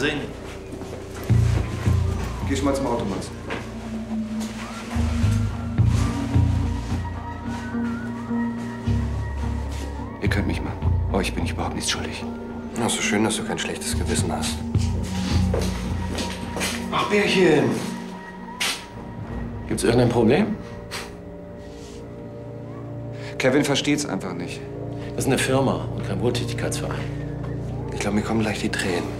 Rensing. Geh schon mal zum Automat. Ihr könnt mich mal. Euch bin ich überhaupt nichts schuldig. Ach, so schön, dass du kein schlechtes Gewissen hast. Ach, Bärchen. Gibt's irgendein Problem? Kevin versteht's einfach nicht. Das ist eine Firma und kein Wohltätigkeitsverein. Ich glaube, mir kommen gleich die Tränen.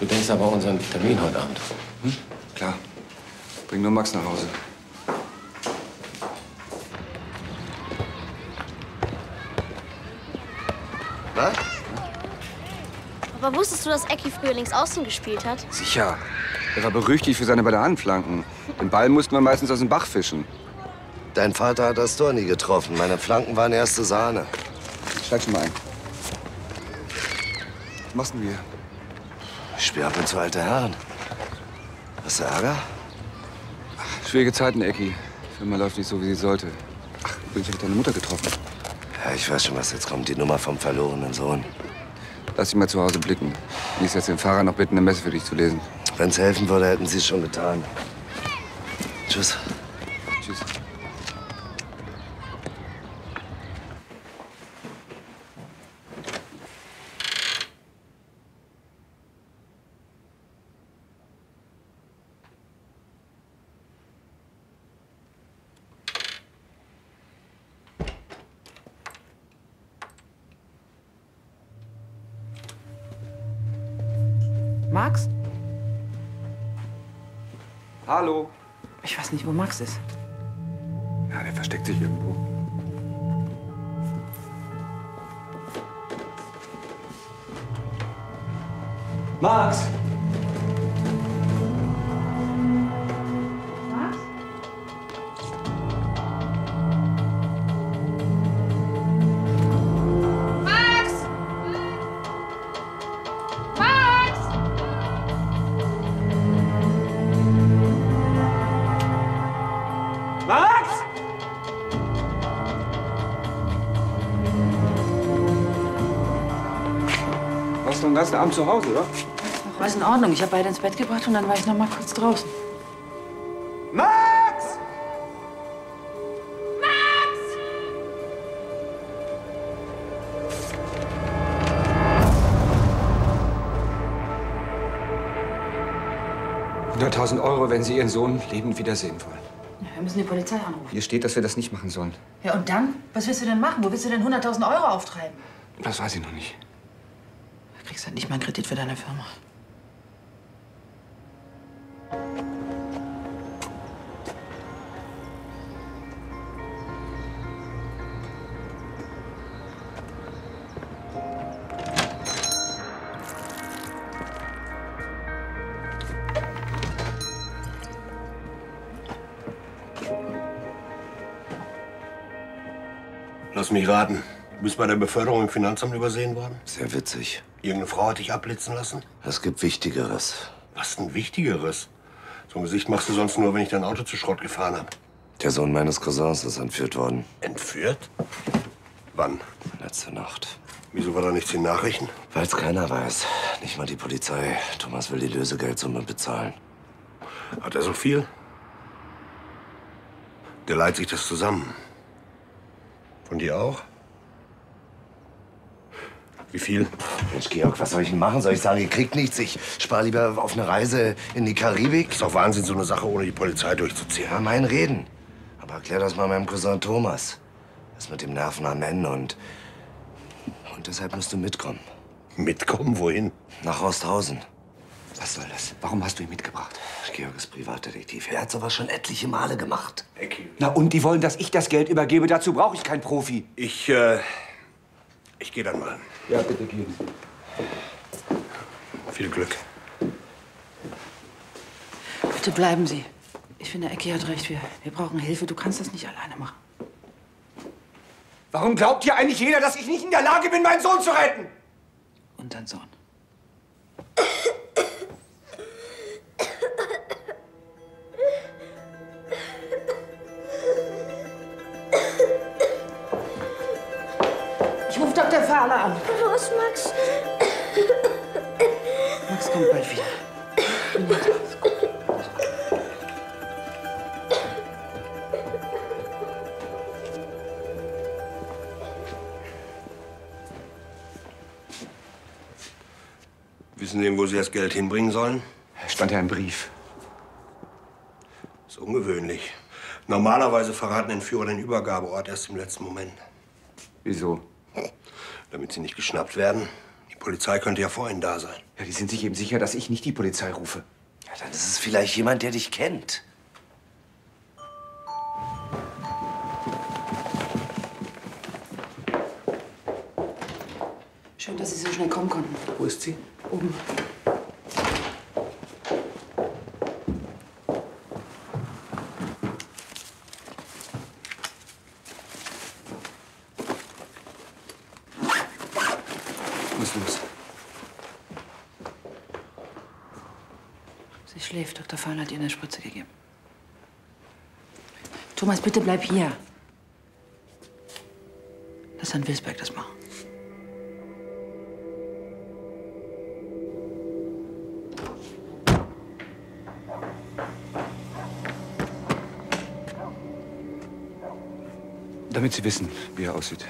Du denkst aber an unseren Termin heute Abend. Klar. Bring nur Max nach Hause. Was? Aber wusstest du, dass Ecki früher links außen gespielt hat? Sicher. Er war berüchtigt für seine Handflanken. Den Ball mussten wir meistens aus dem Bach fischen. Dein Vater hat das Tor nie getroffen. Meine Flanken waren erste Sahne. Steig schon mal ein. Was machst denn wir? Ich spiele ab und zu alte Herren. Hast du Ärger? Schwierige Zeiten, Ecki. Die Firma läuft nicht so, wie sie sollte. Ach, übrigens, ich habe deine Mutter getroffen. Ja, ich weiß schon, was jetzt kommt. Die Nummer vom verlorenen Sohn. Lass dich mal zu Hause blicken. Lies jetzt den Fahrer noch bitten, eine Messe für dich zu lesen. Wenn es helfen würde, hätten sie es schon getan. Tschüss. Tschüss. Ich weiß nicht, wo Max ist. Ja, der versteckt sich irgendwo. Max! Warst du den ganzen Abend zu Hause, oder? Ach, alles in Ordnung. Ich habe beide ins Bett gebracht und dann war ich noch mal kurz draußen. Max! Max! 100.000 Euro, wenn Sie Ihren Sohn lebend wiedersehen wollen. Wir müssen die Polizei anrufen. Hier steht, dass wir das nicht machen sollen. Ja, und dann? Was willst du denn machen? Wo willst du denn 100.000 Euro auftreiben? Das weiß ich noch nicht. Kriegst halt nicht mal einen Kredit für deine Firma. Lass mich raten. Du bist bei der Beförderung im Finanzamt übersehen worden? Sehr witzig. Irgendeine Frau hat dich abblitzen lassen? Es gibt Wichtigeres. Was denn Wichtigeres? So ein Gesicht machst du sonst nur, wenn ich dein Auto zu Schrott gefahren habe. Der Sohn meines Cousins ist entführt worden. Entführt? Wann? Letzte Nacht. Wieso war da nichts in Nachrichten? Weil es keiner weiß. Nicht mal die Polizei. Thomas will die Lösegeldsumme bezahlen. Hat er so viel? Der leiht sich das zusammen. Von dir auch? Wie viel? Mensch, Georg, was soll ich denn machen? Soll ich sagen, ihr kriegt nichts? Ich spare lieber auf eine Reise in die Karibik? Ist doch Wahnsinn, so eine Sache ohne die Polizei durchzuziehen. Ja, mein Reden. Aber erklär das mal meinem Cousin Thomas. Ist mit dem Nerven am Ende und. Und deshalb musst du mitkommen. Mitkommen? Wohin? Nach Rosthausen. Was soll das? Warum hast du ihn mitgebracht? Georg ist Privatdetektiv. Er hat sowas schon etliche Male gemacht. Ecki. Na und die wollen, dass ich das Geld übergebe. Dazu brauche ich keinen Profi. Ich, äh. Ich gehe dann mal. Ja, bitte gehen. Viel Glück. Bitte bleiben Sie. Ich finde, Ecki hat recht. Wir, wir brauchen Hilfe. Du kannst das nicht alleine machen. Warum glaubt hier eigentlich jeder, dass ich nicht in der Lage bin, meinen Sohn zu retten? Und dein Sohn. Das Geld hinbringen sollen? Stand ja im Brief. ist ungewöhnlich. Normalerweise verraten Entführer den Übergabeort erst im letzten Moment. Wieso? Damit sie nicht geschnappt werden. Die Polizei könnte ja vor ihnen da sein. Ja, die sind sich eben sicher, dass ich nicht die Polizei rufe. Ja, dann ist es vielleicht jemand, der dich kennt. Schön, dass Sie so schnell kommen konnten. Wo ist sie? Oben. Muss los. Sie schläft. Dr. Fahler hat ihr eine Spritze gegeben. Thomas, bitte bleib hier. Lass Herrn Wilsberg das machen. Damit Sie wissen, wie er aussieht.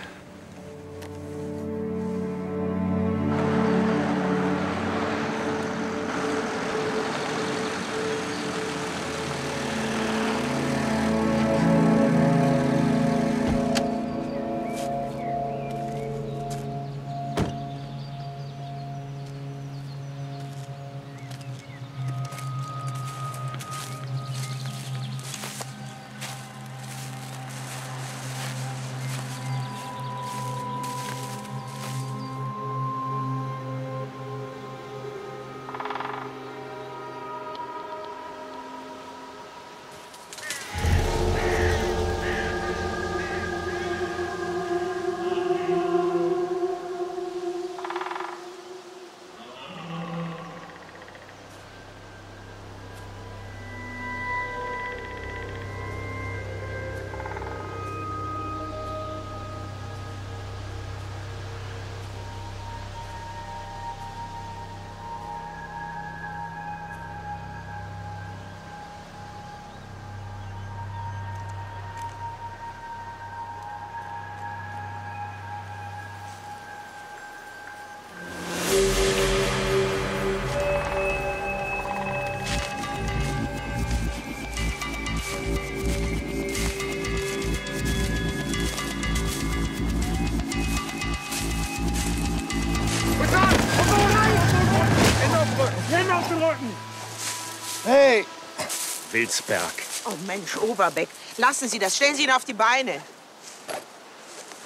Wilsberg. Oh Mensch, Oberbeck, lassen Sie das. Stellen Sie ihn auf die Beine.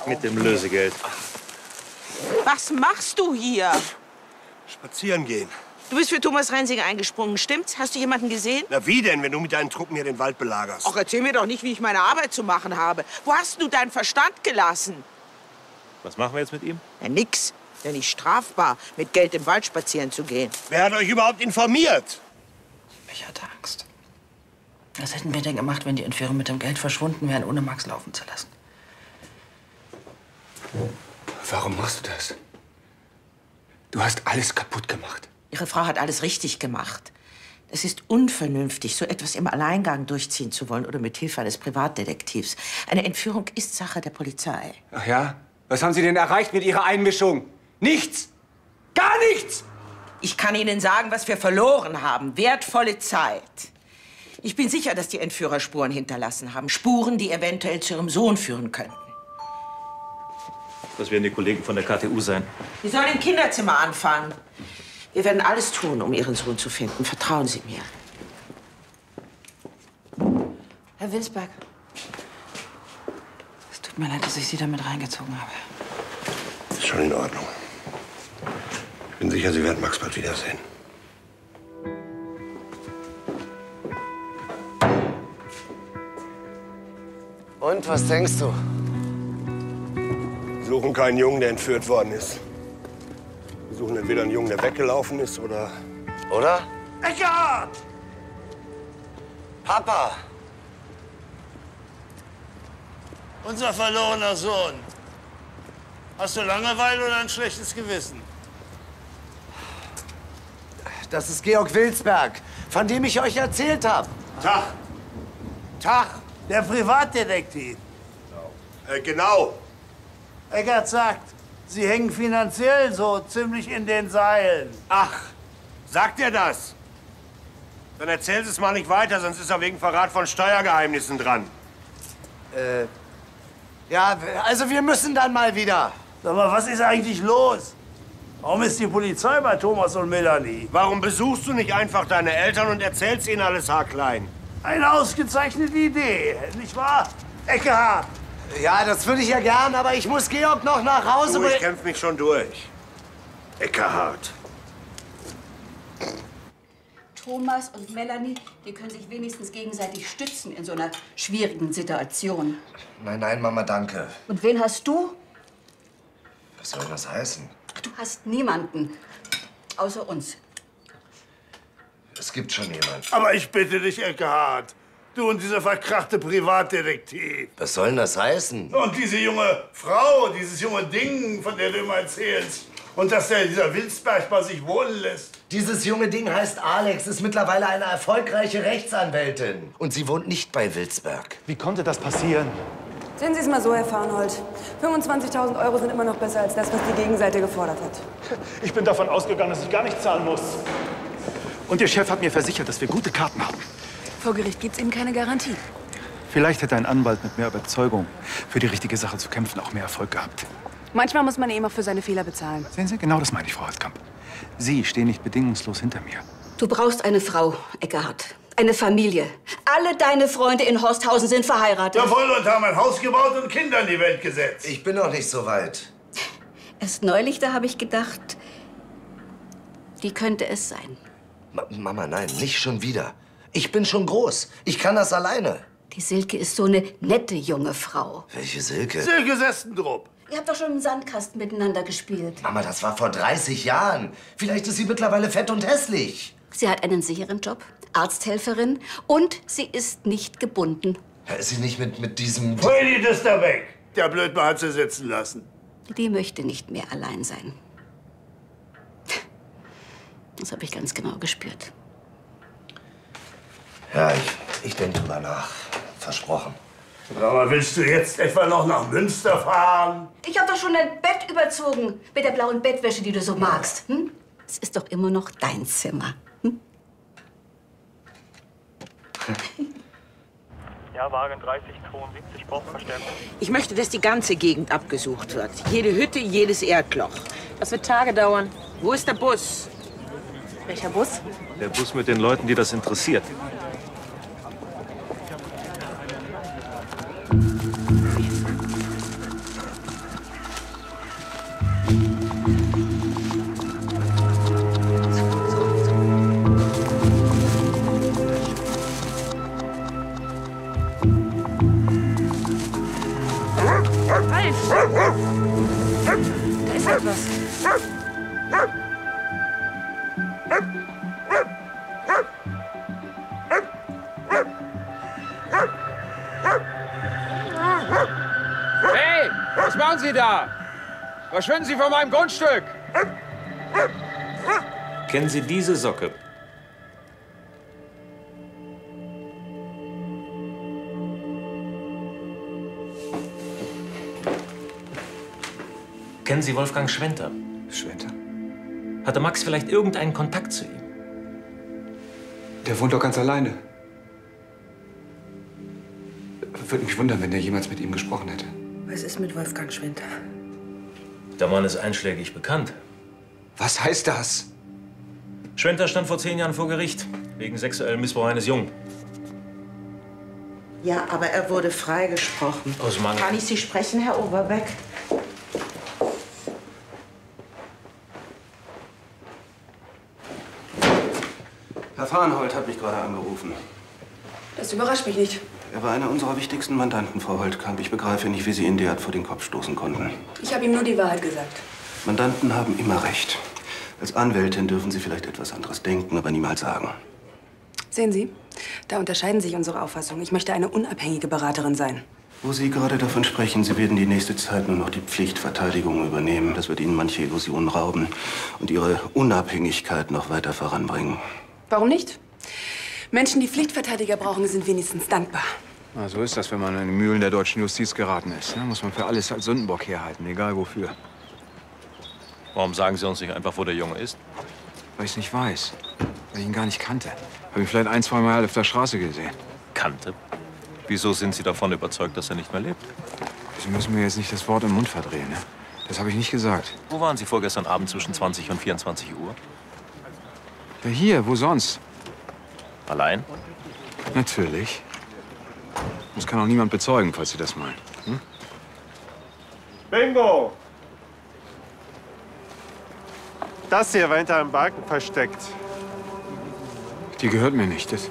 Mit dem Lösegeld. Was machst du hier? Spazieren gehen. Du bist für Thomas Rensinger eingesprungen, stimmt's? Hast du jemanden gesehen? Na wie denn, wenn du mit deinen Truppen hier den Wald belagerst? Ach, erzähl mir doch nicht, wie ich meine Arbeit zu machen habe. Wo hast du deinen Verstand gelassen? Was machen wir jetzt mit ihm? Ja, nix. Ja, nicht strafbar, mit Geld im Wald spazieren zu gehen. Wer hat euch überhaupt informiert? Ich hatte Angst. Was hätten wir denn gemacht, wenn die Entführer mit dem Geld verschwunden wären, ohne Max laufen zu lassen? Warum machst du das? Du hast alles kaputt gemacht. Ihre Frau hat alles richtig gemacht. Es ist unvernünftig, so etwas im Alleingang durchziehen zu wollen oder mit Hilfe eines Privatdetektivs. Eine Entführung ist Sache der Polizei. Ach ja? Was haben Sie denn erreicht mit Ihrer Einmischung? Nichts! Gar nichts! Ich kann Ihnen sagen, was wir verloren haben. Wertvolle Zeit. Ich bin sicher, dass die Entführer Spuren hinterlassen haben. Spuren, die eventuell zu Ihrem Sohn führen könnten. Das werden die Kollegen von der KTU sein. Sie sollen im Kinderzimmer anfangen. Wir werden alles tun, um Ihren Sohn zu finden. Vertrauen Sie mir. Herr Wilsberg. Es tut mir leid, dass ich Sie damit reingezogen habe. Ist schon in Ordnung. Ich bin sicher, Sie werden Max bald wiedersehen. Und was denkst du? suchen keinen Jungen, der entführt worden ist. Wir suchen entweder einen Jungen, der weggelaufen ist, oder... Oder? Eckart! Papa! Unser verlorener Sohn. Hast du Langeweile oder ein schlechtes Gewissen? Das ist Georg Wilsberg, von dem ich euch erzählt habe. Tag. Tag, der Privatdetektiv. Äh, genau. Eckert sagt, Sie hängen finanziell so ziemlich in den Seilen. Ach, sagt er das? Dann erzählen Sie es mal nicht weiter, sonst ist er wegen Verrat von Steuergeheimnissen dran. Äh, ja, also wir müssen dann mal wieder. Sag mal, was ist eigentlich los? Warum ist die Polizei bei Thomas und Melanie? Warum besuchst du nicht einfach deine Eltern und erzählst ihnen alles haarklein? Eine ausgezeichnete Idee, nicht wahr? Eckhardt, Ja, das würde ich ja gern, aber ich muss Georg noch nach Hause Du, ich bringen. kämpf mich schon durch. Eckerhard. Thomas und Melanie, die können sich wenigstens gegenseitig stützen in so einer schwierigen Situation. Nein, nein, Mama, danke. Und wen hast du? Was soll das heißen? Du hast niemanden. Außer uns. Es gibt schon jemanden. aber ich bitte dich, Eckhardt. Du und dieser verkrachte Privatdetektiv. Was soll denn das heißen? Und diese junge Frau, dieses junge Ding, von der du immer erzählst. Und dass der, dieser Wilsberg bei sich wohnen lässt. Dieses junge Ding heißt Alex, ist mittlerweile eine erfolgreiche Rechtsanwältin. Und sie wohnt nicht bei Wilsberg. Wie konnte das passieren? Sehen Sie es mal so, Herr Farnhold. 25.000 Euro sind immer noch besser als das, was die Gegenseite gefordert hat. Ich bin davon ausgegangen, dass ich gar nicht zahlen muss. Und Ihr Chef hat mir versichert, dass wir gute Karten haben. Vor Gericht gibt's Ihnen keine Garantie. Vielleicht hätte ein Anwalt mit mehr Überzeugung für die richtige Sache zu kämpfen auch mehr Erfolg gehabt. Manchmal muss man eben auch für seine Fehler bezahlen. Sehen Sie, genau das meine ich, Frau Holtkamp. Sie stehen nicht bedingungslos hinter mir. Du brauchst eine Frau, Eckhardt. Eine Familie. Alle deine Freunde in Horsthausen sind verheiratet. Jawohl, und haben ein Haus gebaut und Kinder in die Welt gesetzt. Ich bin noch nicht so weit. Erst neulich, da habe ich gedacht, die könnte es sein. Ma Mama, nein, nicht schon wieder. Ich bin schon groß. Ich kann das alleine. Die Silke ist so eine nette junge Frau. Welche Silke? Silke Sestendrup. Ihr habt doch schon im Sandkasten miteinander gespielt. Mama, das war vor 30 Jahren. Vielleicht ist sie mittlerweile fett und hässlich. Sie hat einen sicheren Job, Arzthelferin und sie ist nicht gebunden. Ja, ist sie nicht mit, mit diesem... Freddy ist da weg. Der Blödmann hat sie sitzen lassen. Die möchte nicht mehr allein sein. Das habe ich ganz genau gespürt. Ja, ich, ich denke drüber nach. Versprochen. Aber willst du jetzt etwa noch nach Münster fahren? Ich habe doch schon dein Bett überzogen mit der blauen Bettwäsche, die du so magst. Hm? Es ist doch immer noch dein Zimmer. Ja, Wagen 3072 braucht Verstärkung. Ich möchte, dass die ganze Gegend abgesucht wird. Jede Hütte, jedes Erdloch. Das wird Tage dauern. Wo ist der Bus? Welcher Bus? Der Bus mit den Leuten, die das interessiert. Verschwinden Sie von meinem Grundstück! Kennen Sie diese Socke? Kennen Sie Wolfgang Schwenter? Schwenter? Hatte Max vielleicht irgendeinen Kontakt zu ihm? Der wohnt doch ganz alleine. Würde mich wundern, wenn er jemals mit ihm gesprochen hätte. Was ist mit Wolfgang Schwinter? Der Mann ist einschlägig bekannt. Was heißt das? Schwenter stand vor zehn Jahren vor Gericht wegen sexuellem Missbrauch eines Jungen. Ja, aber er wurde freigesprochen. Aus Mangel. Kann ich Sie sprechen, Herr Oberbeck? Herr Farnhold hat mich gerade angerufen. Das überrascht mich nicht. Er war einer unserer wichtigsten Mandanten, Frau Holtkamp. Ich begreife nicht, wie Sie ihn derart vor den Kopf stoßen konnten. Ich habe ihm nur die Wahrheit gesagt. Mandanten haben immer recht. Als Anwältin dürfen Sie vielleicht etwas anderes denken, aber niemals sagen. Sehen Sie, da unterscheiden sich unsere Auffassungen. Ich möchte eine unabhängige Beraterin sein. Wo Sie gerade davon sprechen, Sie werden die nächste Zeit nur noch die Pflichtverteidigung übernehmen. Das wird Ihnen manche Illusionen rauben und Ihre Unabhängigkeit noch weiter voranbringen. Warum nicht? Menschen, die Pflichtverteidiger brauchen, sind wenigstens dankbar. Na, so ist das, wenn man in die Mühlen der deutschen Justiz geraten ist. Ne? Muss man für alles als Sündenbock herhalten, egal wofür. Warum sagen Sie uns nicht einfach, wo der Junge ist? Weil ich es nicht weiß. Weil ich ihn gar nicht kannte. Habe ihn vielleicht ein, zwei Mal auf der Straße gesehen. Kannte? Wieso sind Sie davon überzeugt, dass er nicht mehr lebt? Sie müssen mir jetzt nicht das Wort im Mund verdrehen. Ne? Das habe ich nicht gesagt. Wo waren Sie vorgestern Abend zwischen 20 und 24 Uhr? Ja, hier, wo sonst? Allein? Natürlich. Das kann auch niemand bezeugen, falls Sie das meinen. Hm? Bingo! Das hier war hinter einem Balken versteckt. Die gehört mir nicht. Das,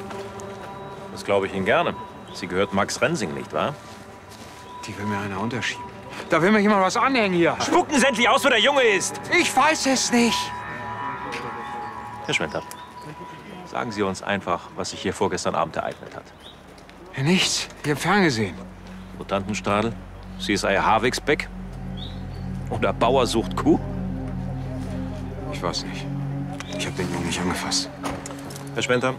Das glaube ich Ihnen gerne. Sie gehört Max Rensing, nicht wahr? die will mir einer unterschieben. Da will mir jemand was anhängen hier. Spucken Sie endlich aus, wo der Junge ist! Ich weiß es nicht. Herr Schwenter, sagen Sie uns einfach, was sich hier vorgestern Abend ereignet hat. Nichts. Ich habe ferngesehen. Mutantenstadel, CSI Harwigsbeck oder Bauer sucht Kuh? Ich weiß nicht. Ich habe den Jungen nicht angefasst. Herr Schwenter,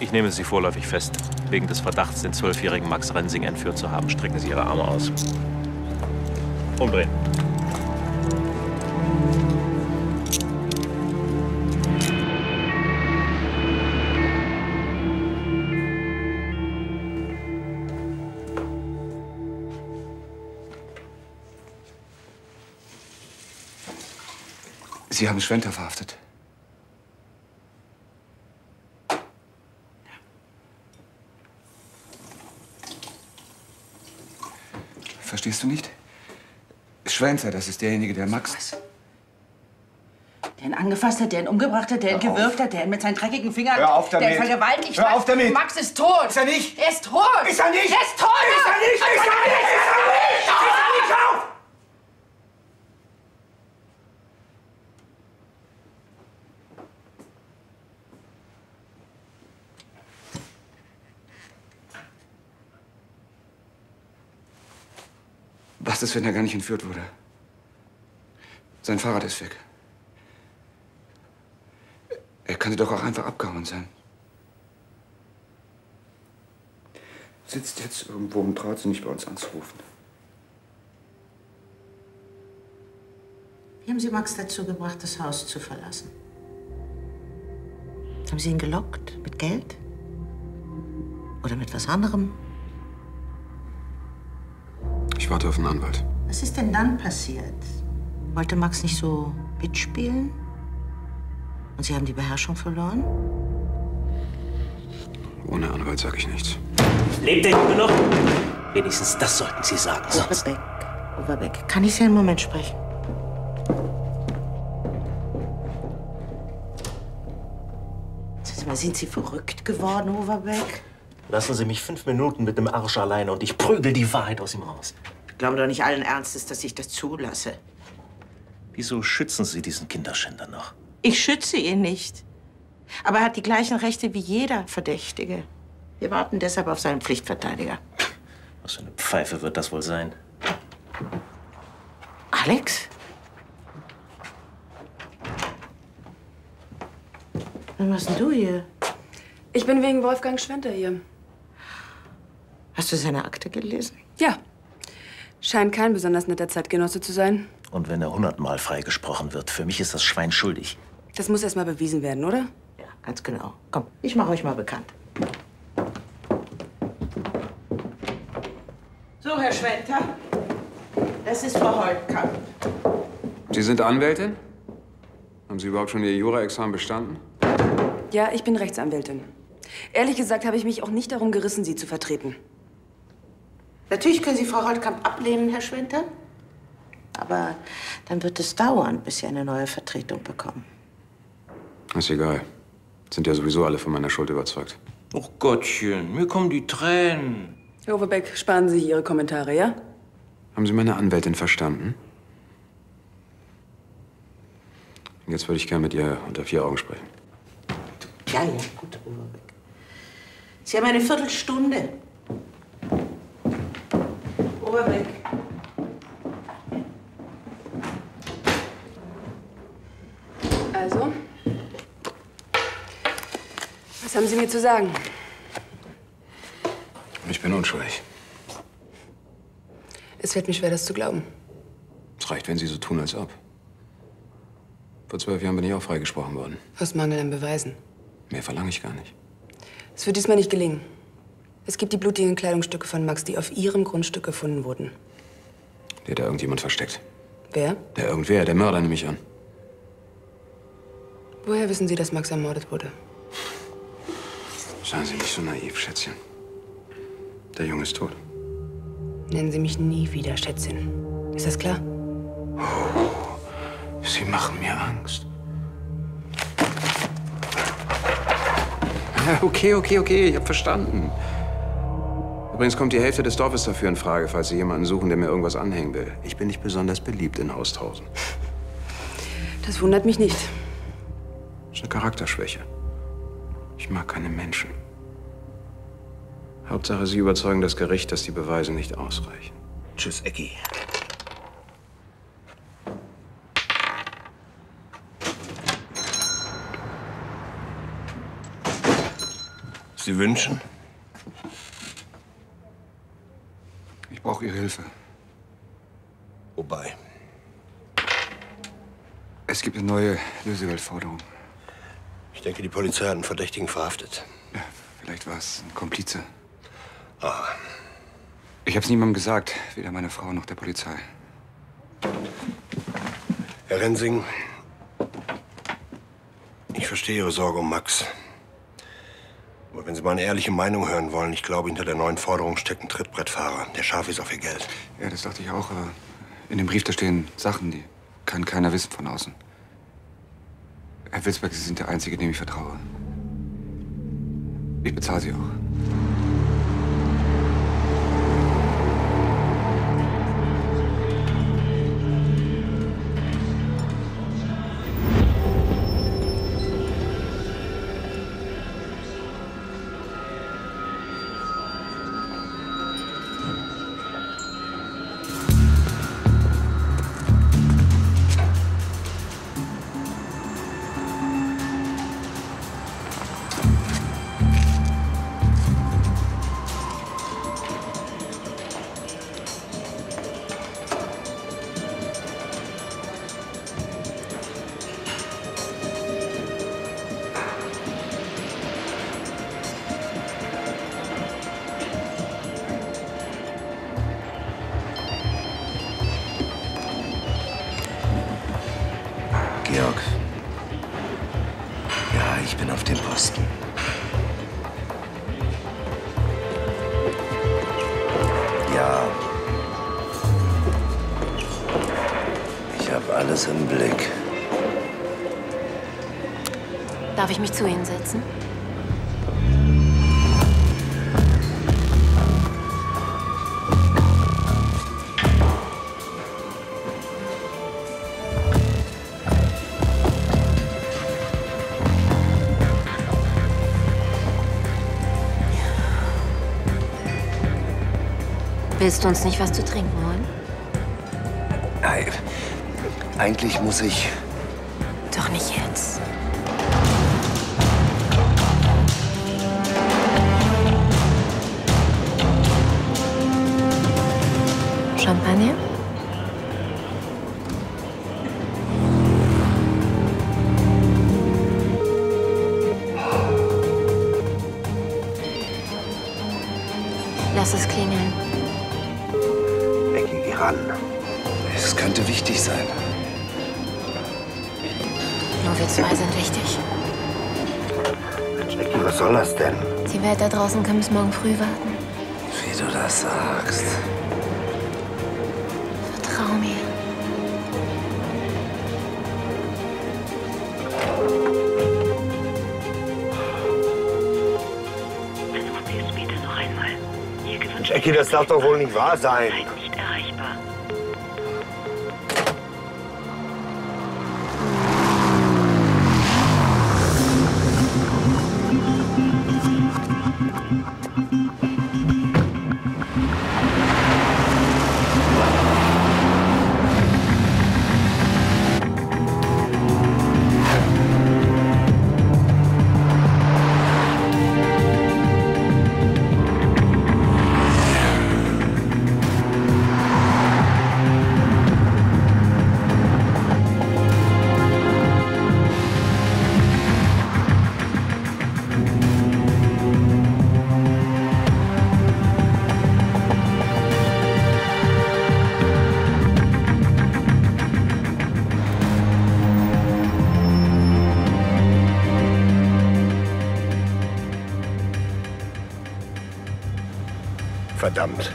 ich nehme Sie vorläufig fest. Wegen des Verdachts, den zwölfjährigen Max Rensing entführt zu haben, strecken Sie Ihre Arme aus. Umdrehen. Sie haben Schwenter verhaftet. Verstehst du nicht? Schwänzer, das ist derjenige, der Max. Der ihn angefasst hat, der ihn umgebracht hat, der ihn Hör auf. gewürgt hat, der ihn mit seinen dreckigen Fingern... Hör auf damit. Der ihn vergewaltigt Hör hat. auf damit. Max ist tot. Ist er nicht? Er ist tot. Ist er nicht? Er ist tot. Ist er nicht? Ist er nicht? Ist er nicht? Ist er nicht? Auf! Was ist, wenn er gar nicht entführt wurde? Sein Fahrrad ist weg. Er könnte doch auch einfach abgehauen sein. Sitzt jetzt irgendwo und traut sich nicht bei uns anzurufen. Wie haben Sie Max dazu gebracht, das Haus zu verlassen? Haben Sie ihn gelockt? Mit Geld? Oder mit was anderem? Ich warte auf einen Anwalt. Was ist denn dann passiert? Wollte Max nicht so mitspielen? Und Sie haben die Beherrschung verloren? Ohne Anwalt sage ich nichts. Lebt der Junge noch? Wenigstens das sollten Sie sagen. Sonst. Overbeck. Overbeck. Kann ich Sie einen Moment sprechen? Sind Sie verrückt geworden, Overbeck? Lassen Sie mich fünf Minuten mit dem Arsch alleine und ich prügel die Wahrheit aus ihm raus. Glauben doch nicht allen Ernstes, dass ich das zulasse. Wieso schützen Sie diesen Kinderschänder noch? Ich schütze ihn nicht. Aber er hat die gleichen Rechte wie jeder Verdächtige. Wir warten deshalb auf seinen Pflichtverteidiger. Was für eine Pfeife wird das wohl sein? Alex? Was machst denn du hier? Ich bin wegen Wolfgang Schwenter hier. Hast du seine Akte gelesen? Ja. Scheint kein besonders netter Zeitgenosse zu sein. Und wenn er hundertmal freigesprochen wird, für mich ist das Schwein schuldig. Das muss erst mal bewiesen werden, oder? Ja, ganz genau. Komm, ich mache euch mal bekannt. So, Herr Schwenter. Das ist Frau Holtkamp. Sie sind Anwältin? Haben Sie überhaupt schon Ihr Jura-Examen bestanden? Ja, ich bin Rechtsanwältin. Ehrlich gesagt habe ich mich auch nicht darum gerissen, Sie zu vertreten. Natürlich können Sie Frau Holtkamp ablehnen, Herr Schwenter. Aber dann wird es dauern, bis Sie eine neue Vertretung bekommen. Ist egal. Sind ja sowieso alle von meiner Schuld überzeugt. Och Gottchen, mir kommen die Tränen. Herr Overbeck, sparen Sie sich Ihre Kommentare, ja? Haben Sie meine Anwältin verstanden? Jetzt würde ich gerne mit ihr unter vier Augen sprechen. Ja, ja, gut, Overbeck. Sie haben eine Viertelstunde. Overbeck. Also? Was haben Sie mir zu sagen? Ich bin unschuldig. Es fällt mir schwer, das zu glauben. Es reicht, wenn Sie so tun, als ob. Vor zwölf Jahren bin ich auch freigesprochen worden. Aus Mangel an Beweisen. Mehr verlange ich gar nicht. Es wird diesmal nicht gelingen. Es gibt die blutigen Kleidungsstücke von Max, die auf Ihrem Grundstück gefunden wurden. Die hat da irgendjemand versteckt. Wer? Der irgendwer, der Mörder nehme ich an. Woher wissen Sie, dass Max ermordet wurde? Seien Sie nicht so naiv, Schätzchen. Der Junge ist tot. Nennen Sie mich nie wieder Schätzchen. Ist das klar? Sie machen mir Angst. Okay, okay, okay, ich hab verstanden. Übrigens kommt die Hälfte des Dorfes dafür in Frage, falls Sie jemanden suchen, der mir irgendwas anhängen will. Ich bin nicht besonders beliebt in Hausthausen. Das wundert mich nicht. Das ist eine Charakterschwäche. Ich mag keine Menschen. Hauptsache, Sie überzeugen das Gericht, dass die Beweise nicht ausreichen. Tschüss, Ecki. Sie wünschen? Brauche Ihre Hilfe. Wobei? Es gibt eine neue Lösegeldforderung. Ich denke, die Polizei hat einen Verdächtigen verhaftet. Ja, vielleicht war es ein Komplize. Ah, Ich hab's niemandem gesagt, weder meiner Frau noch der Polizei. Herr Rensing, ich verstehe Ihre Sorge um Max. Aber wenn Sie meine ehrliche Meinung hören wollen, ich glaube, hinter der neuen Forderung steckt ein Trittbrettfahrer. Der scharf ist auf Ihr Geld. Ja, das dachte ich auch, aber in dem Brief, da stehen Sachen, die kann keiner wissen von außen. Herr Wilsberg, Sie sind der Einzige, dem ich vertraue. Ich bezahle Sie auch. Willst du uns nicht was zu trinken holen? Nein. Eigentlich muss ich. Doch nicht jetzt. Champagner? Draußen kann bis morgen früh warten. Wie du das sagst. Vertrau mir. Ecki, das darf doch wohl nicht wahr sein. Verdammt.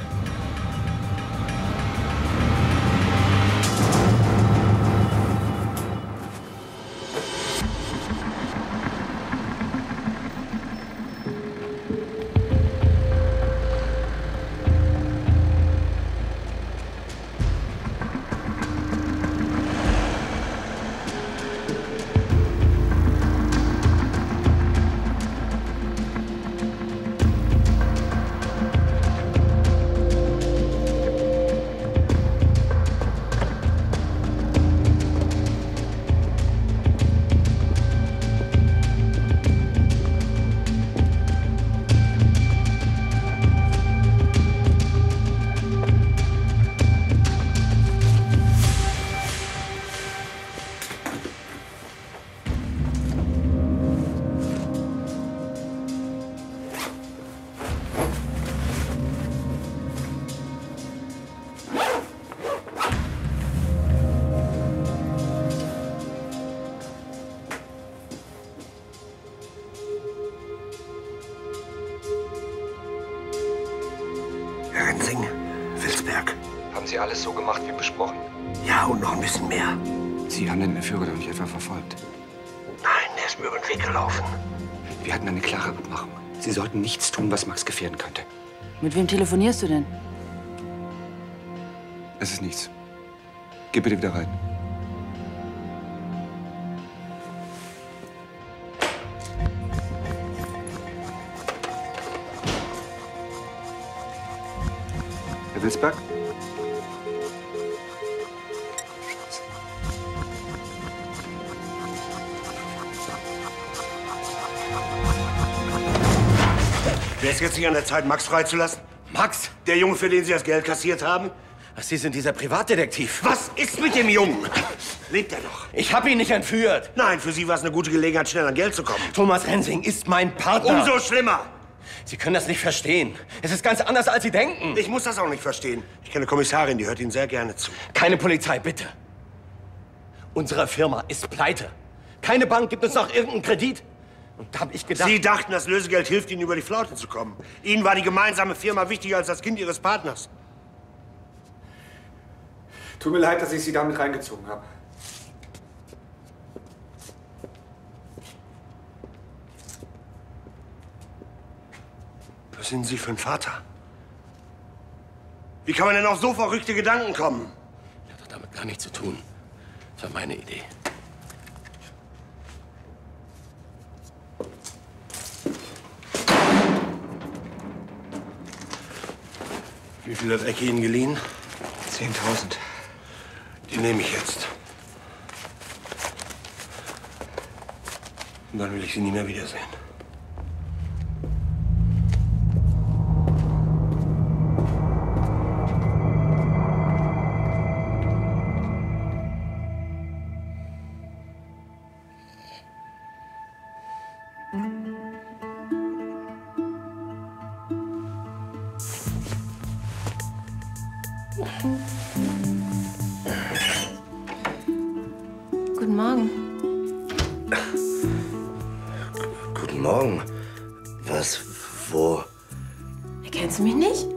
Wir hatten eine klare Abmachung. Sie sollten nichts tun, was Max gefährden könnte. Mit wem telefonierst du denn? Es ist nichts. Geh bitte wieder rein. Herr Wilsberg? Wäre es jetzt nicht an der Zeit, Max freizulassen? Max? Der Junge, für den Sie das Geld kassiert haben? Sie sind dieser Privatdetektiv. Was ist mit dem Jungen? Lebt er noch? Ich habe ihn nicht entführt. Nein, für Sie war es eine gute Gelegenheit, schnell an Geld zu kommen. Thomas Rensing ist mein Partner. Umso schlimmer. Sie können das nicht verstehen. Es ist ganz anders, als Sie denken. Ich muss das auch nicht verstehen. Ich kenne eine Kommissarin, die hört Ihnen sehr gerne zu. Keine Polizei, bitte. Unsere Firma ist pleite. Keine Bank gibt uns noch irgendeinen Kredit. Und da habe ich gedacht... Sie dachten, das Lösegeld hilft Ihnen, über die Flaute zu kommen. Ihnen war die gemeinsame Firma wichtiger als das Kind Ihres Partners. Tut mir leid, dass ich Sie damit reingezogen habe. Was sind Sie für ein Vater? Wie kann man denn auf so verrückte Gedanken kommen? Hat doch damit gar nichts zu tun. Das war meine Idee. Wie viel hat Ecke Ihnen geliehen? 10.000. Die nehme ich jetzt. Und dann will ich Sie nie mehr wiedersehen. Guten Morgen. Guten Morgen. Was? Wo? Erkennst du mich nicht?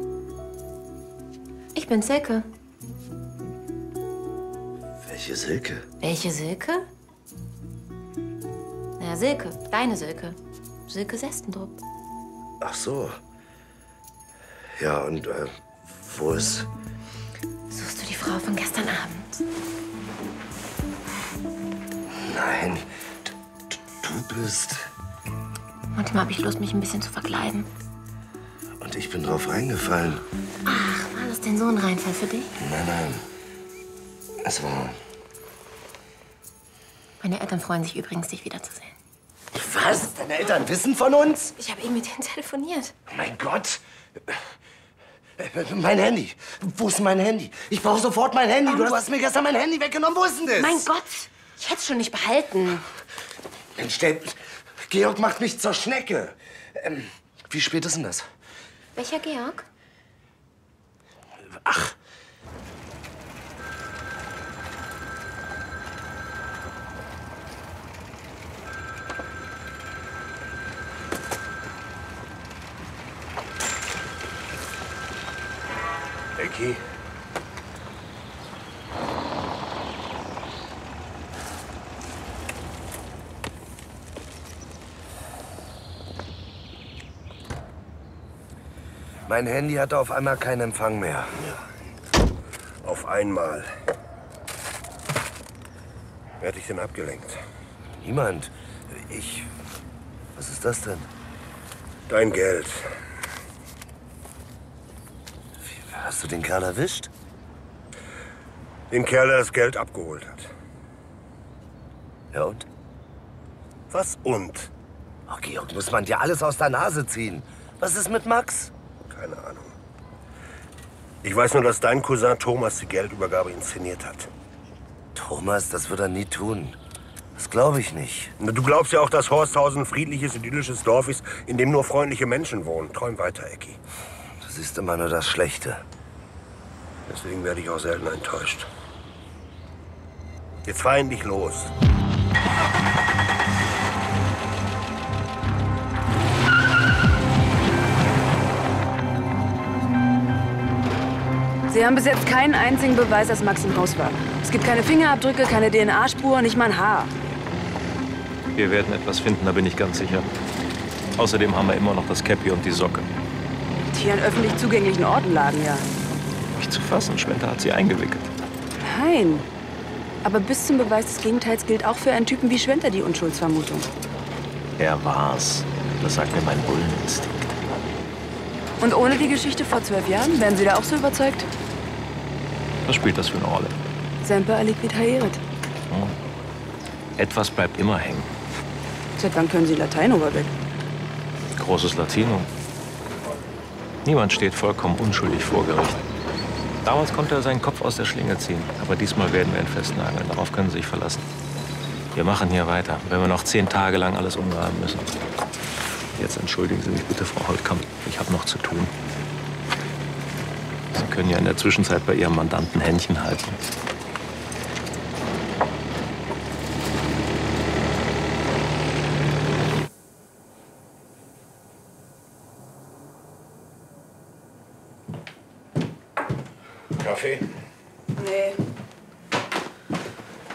Ich bin Silke. Welche Silke? Welche Silke? Na, Silke. Deine Silke. Silke Sestendrup. Ach so. Ja, und äh, wo ist... Frau von gestern Abend? Nein, du, du bist... Manchmal habe ich Lust, mich ein bisschen zu verkleiden. Und ich bin drauf reingefallen. Ach, war das denn so ein Reinfall für dich? Nein, nein. Es war... Meine Eltern freuen sich übrigens, dich wiederzusehen. Was? Deine Eltern wissen von uns? Ich habe eben mit denen telefoniert. Mein Gott. Äh, Mein Handy. Wo ist mein Handy? Ich brauche sofort mein Handy. Du hast mir gestern mein Handy weggenommen. Wo ist denn das? Mein Gott, ich hätte es schon nicht behalten. Mensch, der Georg macht mich zur Schnecke. Ähm, wie spät ist denn das? Welcher Georg? Ach. Ecki. Mein Handy hatte auf einmal keinen Empfang mehr. Auf einmal. Wer hat dich denn abgelenkt? Niemand. Ich. Was ist das denn? Dein Geld. Hast du den Kerl erwischt? Den Kerl, der das Geld abgeholt hat. Ja und? Was und? Oh, Georg, muss man dir alles aus der Nase ziehen. Was ist mit Max? Keine Ahnung. Ich weiß nur, dass dein Cousin Thomas die Geldübergabe inszeniert hat. Thomas, das wird er nie tun. Das glaube ich nicht. Na, Du glaubst ja auch, dass Horsthausen ein friedliches, idyllisches Dorf ist, in dem nur freundliche Menschen wohnen. Träum weiter, Ecki. Du siehst immer nur das Schlechte. Deswegen werde ich auch selten enttäuscht. Jetzt fahr endlich los. Sie haben bis jetzt keinen einzigen Beweis, dass Max im Haus war. Es gibt keine Fingerabdrücke, keine DNA-Spur, nicht mal ein Haar. Wir werden etwas finden, da bin ich ganz sicher. Außerdem haben wir immer noch das Käppi und die Socke. Die an öffentlich zugänglichen Orten lagen, ja. Nicht zu fassen, Schwenter hat sie eingewickelt. Nein. Aber bis zum Beweis des Gegenteils gilt auch für einen Typen wie Schwenter die Unschuldsvermutung. Er war's. Das sagt mir mein Bulleninstinkt. Und ohne die Geschichte vor zwölf Jahren, wären Sie da auch so überzeugt? Was spielt das für eine Rolle? Semper aliquid haeret. Hm. Etwas bleibt immer hängen. Seit wann können Sie Latein, Oberbeck? Großes Latino. Niemand steht vollkommen unschuldig vor Gericht. Damals konnte er seinen Kopf aus der Schlinge ziehen. Aber diesmal werden wir ihn festnageln. Darauf können Sie sich verlassen. Wir machen hier weiter, wenn wir noch zehn Tage lang alles umgraben müssen. Jetzt entschuldigen Sie mich bitte, Frau Holtkamp. Ich habe noch zu tun. Sie können ja in der Zwischenzeit bei Ihrem Mandanten Händchen halten. Kaffee? Nee.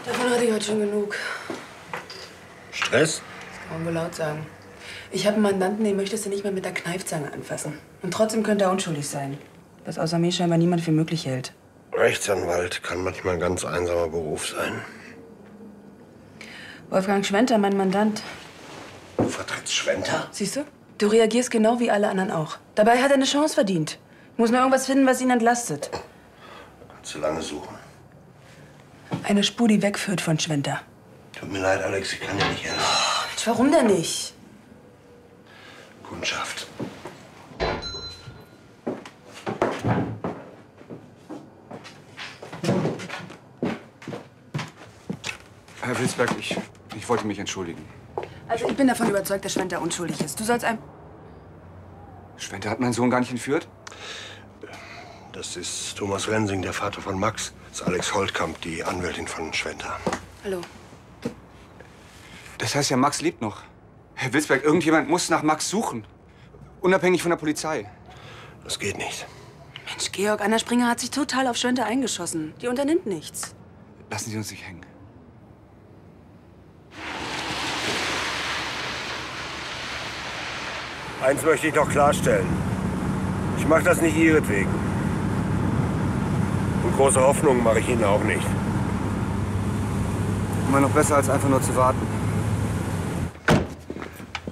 Davon hatte ich heute schon genug. Stress? Das kann man wohl laut sagen. Ich habe einen Mandanten, den möchtest du nicht mehr mit der Kneifzange anfassen. Und trotzdem könnte er unschuldig sein. Was außer mir scheinbar niemand für möglich hält. Rechtsanwalt kann manchmal ein ganz einsamer Beruf sein. Wolfgang Schwenter, mein Mandant. Du vertrittst Schwenter? Siehst du? Du reagierst genau wie alle anderen auch. Dabei hat er eine Chance verdient. Muss nur irgendwas finden, was ihn entlastet. Zu lange suchen. Eine Spur, die wegführt von Schwenter. Tut mir leid, Alex, ich kann dir nicht helfen. Mensch, warum denn nicht? Kundschaft. Herr Wilsberg, ich, ich wollte mich entschuldigen. Also ich bin davon überzeugt, dass Schwenter unschuldig ist. Du sollst ein... Schwenter hat meinen Sohn gar nicht entführt? Das ist Thomas Rensing, der Vater von Max. Das ist Alex Holtkamp, die Anwältin von Schwenter. Hallo. Das heißt ja, Max lebt noch. Herr Wilsberg, irgendjemand muss nach Max suchen. Unabhängig von der Polizei. Das geht nicht. Mensch, Georg, Anna Springer hat sich total auf Schwenter eingeschossen. Die unternimmt nichts. Lassen Sie uns nicht hängen. Eins möchte ich noch klarstellen. Ich mache das nicht ihretwegen. Und große Hoffnungen mache ich Ihnen auch nicht. Immer noch besser, als einfach nur zu warten.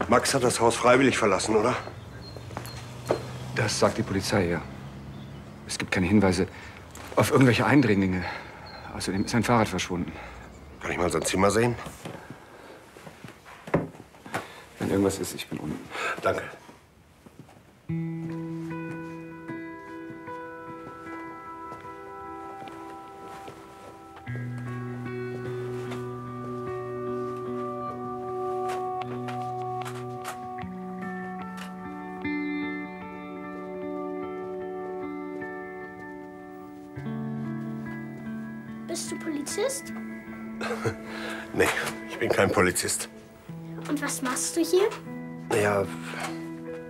Max hat das Haus freiwillig verlassen, oder? Das sagt die Polizei, ja. Es gibt keine Hinweise auf irgendwelche Eindringlinge. Außerdem ist sein Fahrrad verschwunden. Kann ich mal sein Zimmer sehen? Wenn irgendwas ist, ich bin unten. Danke. Ich bin kein Polizist. Und was machst du hier? Naja,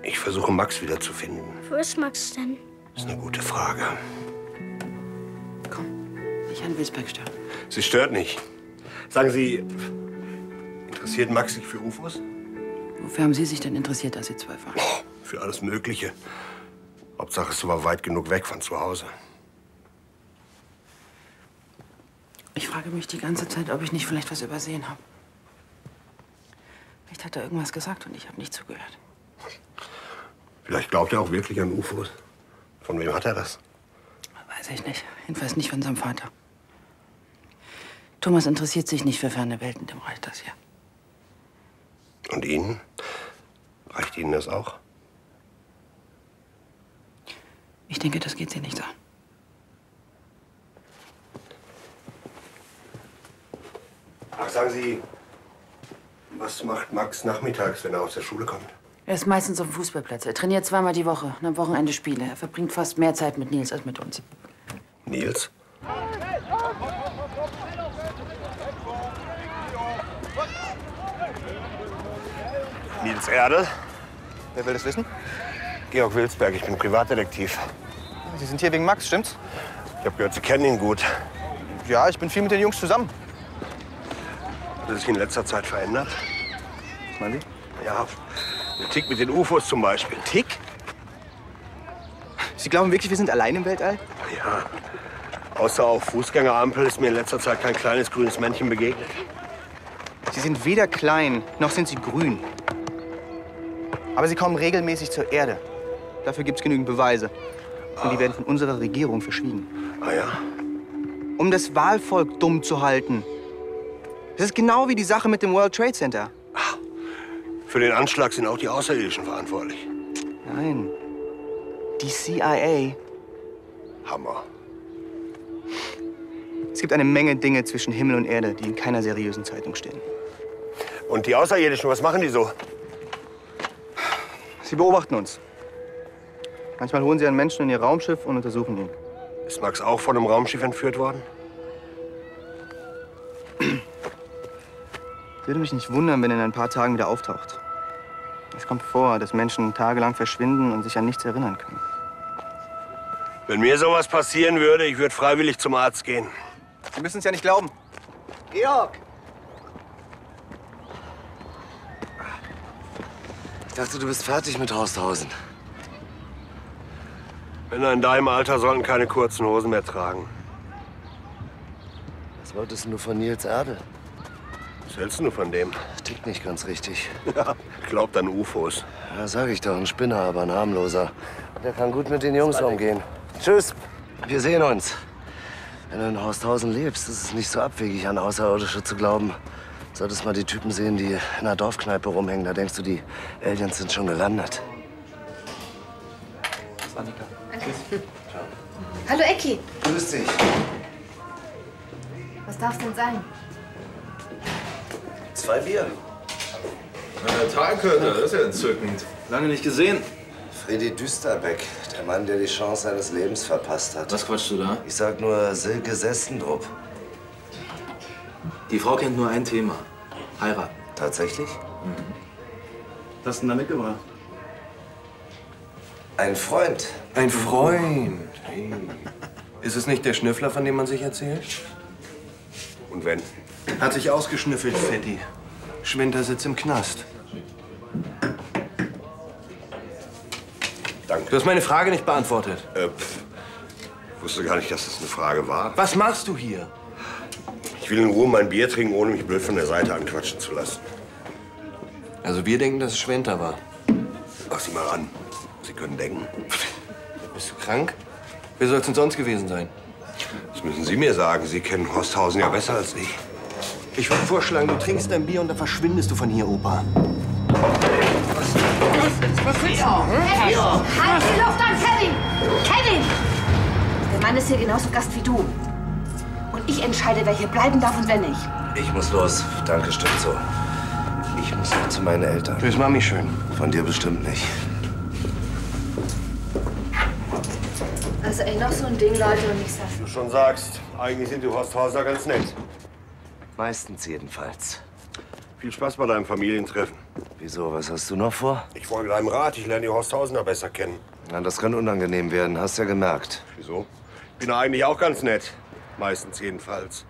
ich versuche Max wiederzufinden. Wo ist Max denn? Das ist eine gute Frage. Nicht an Wilsberg stören. Sie stört nicht. Sagen Sie, interessiert Max sich für UFOs? Wofür haben Sie sich denn interessiert, als Sie zwölf waren? Für alles Mögliche. Hauptsache, es war weit genug weg von zu Hause. Ich frage mich die ganze Zeit, ob ich nicht vielleicht was übersehen habe. Vielleicht hat er irgendwas gesagt und ich habe nicht zugehört. Vielleicht glaubt er auch wirklich an UFOs. Von wem hat er das? Weiß ich nicht. Jedenfalls nicht von seinem Vater. Thomas interessiert sich nicht für ferne Welten, dem reicht das hier. Und Ihnen? Reicht Ihnen das auch? Ich denke, das geht Sie nichts an. Ach, sagen Sie, was macht Max nachmittags, wenn er aus der Schule kommt? Er ist meistens auf dem Fußballplatz. Er trainiert zweimal die Woche und am Wochenende Spiele. Er verbringt fast mehr Zeit mit Nils als mit uns. Nils? Nils Erdel? Wer will das wissen? Georg Wilsberg, ich bin Privatdetektiv. Sie sind hier wegen Max, stimmt's? Ich habe gehört, Sie kennen ihn gut. Ja, ich bin viel mit den Jungs zusammen. Hat sich in letzter Zeit verändert? Was meinen Sie? Ja, ein Tick mit den UFOs zum Beispiel. Tick? Sie glauben wirklich, wir sind allein im Weltall? Ja. Außer auf Fußgängerampel ist mir in letzter Zeit kein kleines grünes Männchen begegnet. Sie sind weder klein, noch sind sie grün. Aber sie kommen regelmäßig zur Erde. Dafür gibt's genügend Beweise. Und die werden von unserer Regierung verschwiegen. Ah ja? Um das Wahlvolk dumm zu halten. Das ist genau wie die Sache mit dem World Trade Center. Für den Anschlag sind auch die Außerirdischen verantwortlich. Nein. Die CIA. Hammer. Es gibt eine Menge Dinge zwischen Himmel und Erde, die in keiner seriösen Zeitung stehen. Und die Außerirdischen, was machen die so? Sie beobachten uns. Manchmal holen sie einen Menschen in ihr Raumschiff und untersuchen ihn. Ist Max auch von einem Raumschiff entführt worden? Würde mich nicht wundern, wenn er in ein paar Tagen wieder auftaucht. Es kommt vor, dass Menschen tagelang verschwinden und sich an nichts erinnern können. Wenn mir sowas passieren würde, ich würde freiwillig zum Arzt gehen. Sie müssen es ja nicht glauben. Georg! Ich dachte, du bist fertig mit Horsthausen. Männer in deinem Alter sollten keine kurzen Hosen mehr tragen. Was wolltest du von Nils Erdel? Was hältst du von dem? Tickt nicht ganz richtig. Ja, glaubt an UFOs. Ja, sag ich doch, ein Spinner, aber ein harmloser. Der kann gut mit den Jungs umgehen. Tschüss, wir sehen uns. Wenn du in Horsthausen lebst, ist es nicht so abwegig, an Außerirdische zu glauben. Solltest mal die Typen sehen, die in einer Dorfkneipe rumhängen. Da denkst du, die Aliens sind schon gelandet. Annika. Hallo Ecki. Grüß dich. Was darf's denn sein? Zwei Bier. Der Talköter, das ist ja entzückend. Lange nicht gesehen. Freddy Düsterbeck, der Mann, der die Chance seines Lebens verpasst hat. Was quatschst du da? Ich sag nur Silke Sestendrup. Die Frau kennt nur ein Thema. Heiraten. Tatsächlich? Was hast du denn da mitgebracht? Ein Freund. Ein Freund. Hey. Ist es nicht der Schnüffler, von dem man sich erzählt? Und wenn? Hat sich ausgeschnüffelt, Fetti. Schwinter sitzt im Knast. Danke. Du hast meine Frage nicht beantwortet. Äh, pff. Ich wusste gar nicht, dass das eine Frage war. Was machst du hier? Ich will in Ruhe mein Bier trinken, ohne mich blöd von der Seite anquatschen zu lassen. Also wir denken, dass es Schwenter war. Mach sie mal an. Sie können denken. Bist du krank? Wer soll es denn sonst gewesen sein? Das müssen Sie mir sagen. Sie kennen Hosthausen ja besser als ich. Ich würde vorschlagen, du trinkst dein Bier und dann verschwindest du von hier, Opa. Was ist hier? Halt die Luft an, Kevin! Kevin! Der Mann ist hier genauso Gast wie du. Und ich entscheide, wer hier bleiben darf und wer nicht. Ich muss los. Danke, stimmt so. Ich muss noch zu meinen Eltern. Grüß Mami schön. Von dir bestimmt nicht. Also ey, noch so ein Ding, Leute, und ich sag's. Du schon sagst, eigentlich sind die Hosthauser ganz nett. Meistens jedenfalls. Viel Spaß bei deinem Familientreffen. Wieso, was hast du noch vor? Ich folge deinem Rat. Ich lerne die Hosthausener besser kennen. Na, das kann unangenehm werden, hast ja gemerkt. Wieso? Ich bin eigentlich auch ganz nett. Meistens jedenfalls.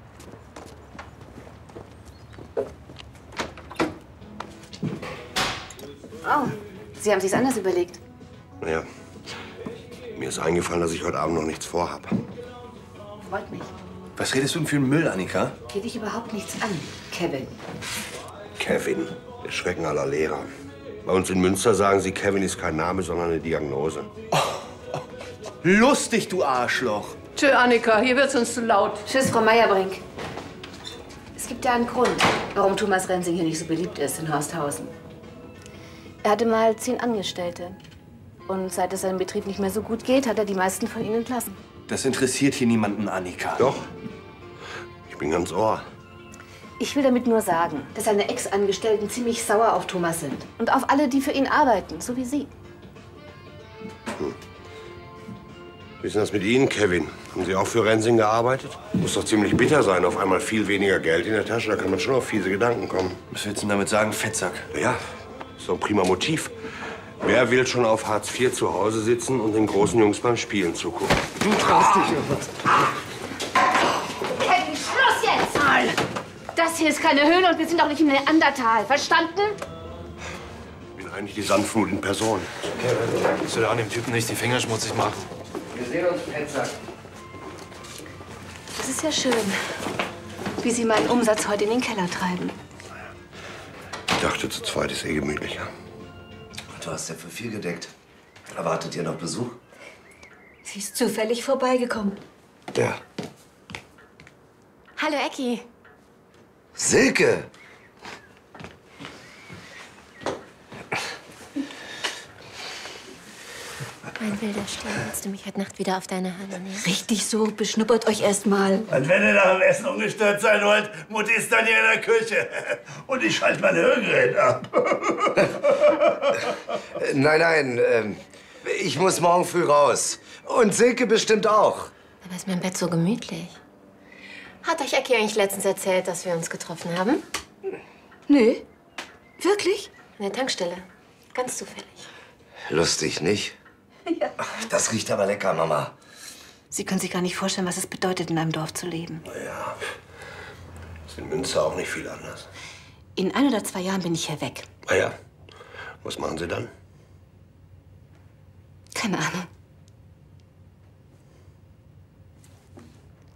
Oh, Sie haben sich's anders überlegt. Naja, mir ist eingefallen, dass ich heute Abend noch nichts vorhab. Freut mich. Was redest du denn für einen Müll, Annika? Geht dich überhaupt nichts an, Kevin. Kevin, der Schrecken aller Lehrer. Bei uns in Münster sagen sie, Kevin ist kein Name, sondern eine Diagnose. Lustig, du Arschloch. Tschö, Annika, hier wird's uns zu laut. Tschüss, Frau Meyerbrink. Es gibt ja einen Grund, warum Thomas Rensing hier nicht so beliebt ist in Horsthausen. Er hatte mal zehn Angestellte. Und seit es seinem Betrieb nicht mehr so gut geht, hat er die meisten von ihnen entlassen. Das interessiert hier niemanden, Annika. Doch. Ich bin ganz ohr. Ich will damit nur sagen, dass seine Ex-Angestellten ziemlich sauer auf Thomas sind. Und auf alle, die für ihn arbeiten, so wie Sie. Wie ist denn das mit Ihnen, Kevin? Haben Sie auch für Rensing gearbeitet? Muss doch ziemlich bitter sein, auf einmal viel weniger Geld in der Tasche. Da kann man schon auf fiese Gedanken kommen. Was willst du denn damit sagen, Fettsack? Ja, ist doch ein prima Motiv. Wer will schon auf Hartz IV zu Hause sitzen und den großen Jungs beim Spielen zugucken? Du traust dich ja was. Kevin, Schluss jetzt! Mal! Das hier ist keine Höhle und wir sind auch nicht in Neandertal. Verstanden? Ich bin eigentlich die Sanftmut in Person. Kevin, soll an dem Typen nicht die Finger schmutzig machen. Wir sehen uns, Fettsack. Das ist ja schön, wie Sie meinen Umsatz heute in den Keller treiben. Ich dachte, zu zweit ist eh gemütlicher. Du hast ja für viel gedeckt. Erwartet ihr noch Besuch? Sie ist zufällig vorbeigekommen. Der. Hallo, Ecki. Silke! Mein wilder Stirn, willst du mich heute Nacht wieder auf deine Hand nehmen? Richtig so, beschnuppert euch erst mal. Und wenn ihr nach dem Essen ungestört sein wollt, Mutti ist dann hier in der Küche. Und ich schalte mein Hörgerät ab. Nein, nein, ähm, ich muss morgen früh raus. Und Silke bestimmt auch. Aber ist mein Bett so gemütlich. Hat euch Ecki eigentlich letztens erzählt, dass wir uns getroffen haben? Nö. Wirklich? In der Tankstelle. Ganz zufällig. Lustig, nicht? Ja. Das riecht aber lecker, Mama. Sie können sich gar nicht vorstellen, was es bedeutet, in einem Dorf zu leben. Ja, ist in Münster auch nicht viel anders. In ein oder zwei Jahren bin ich hier weg. Ah ja, was machen Sie dann? Keine Ahnung.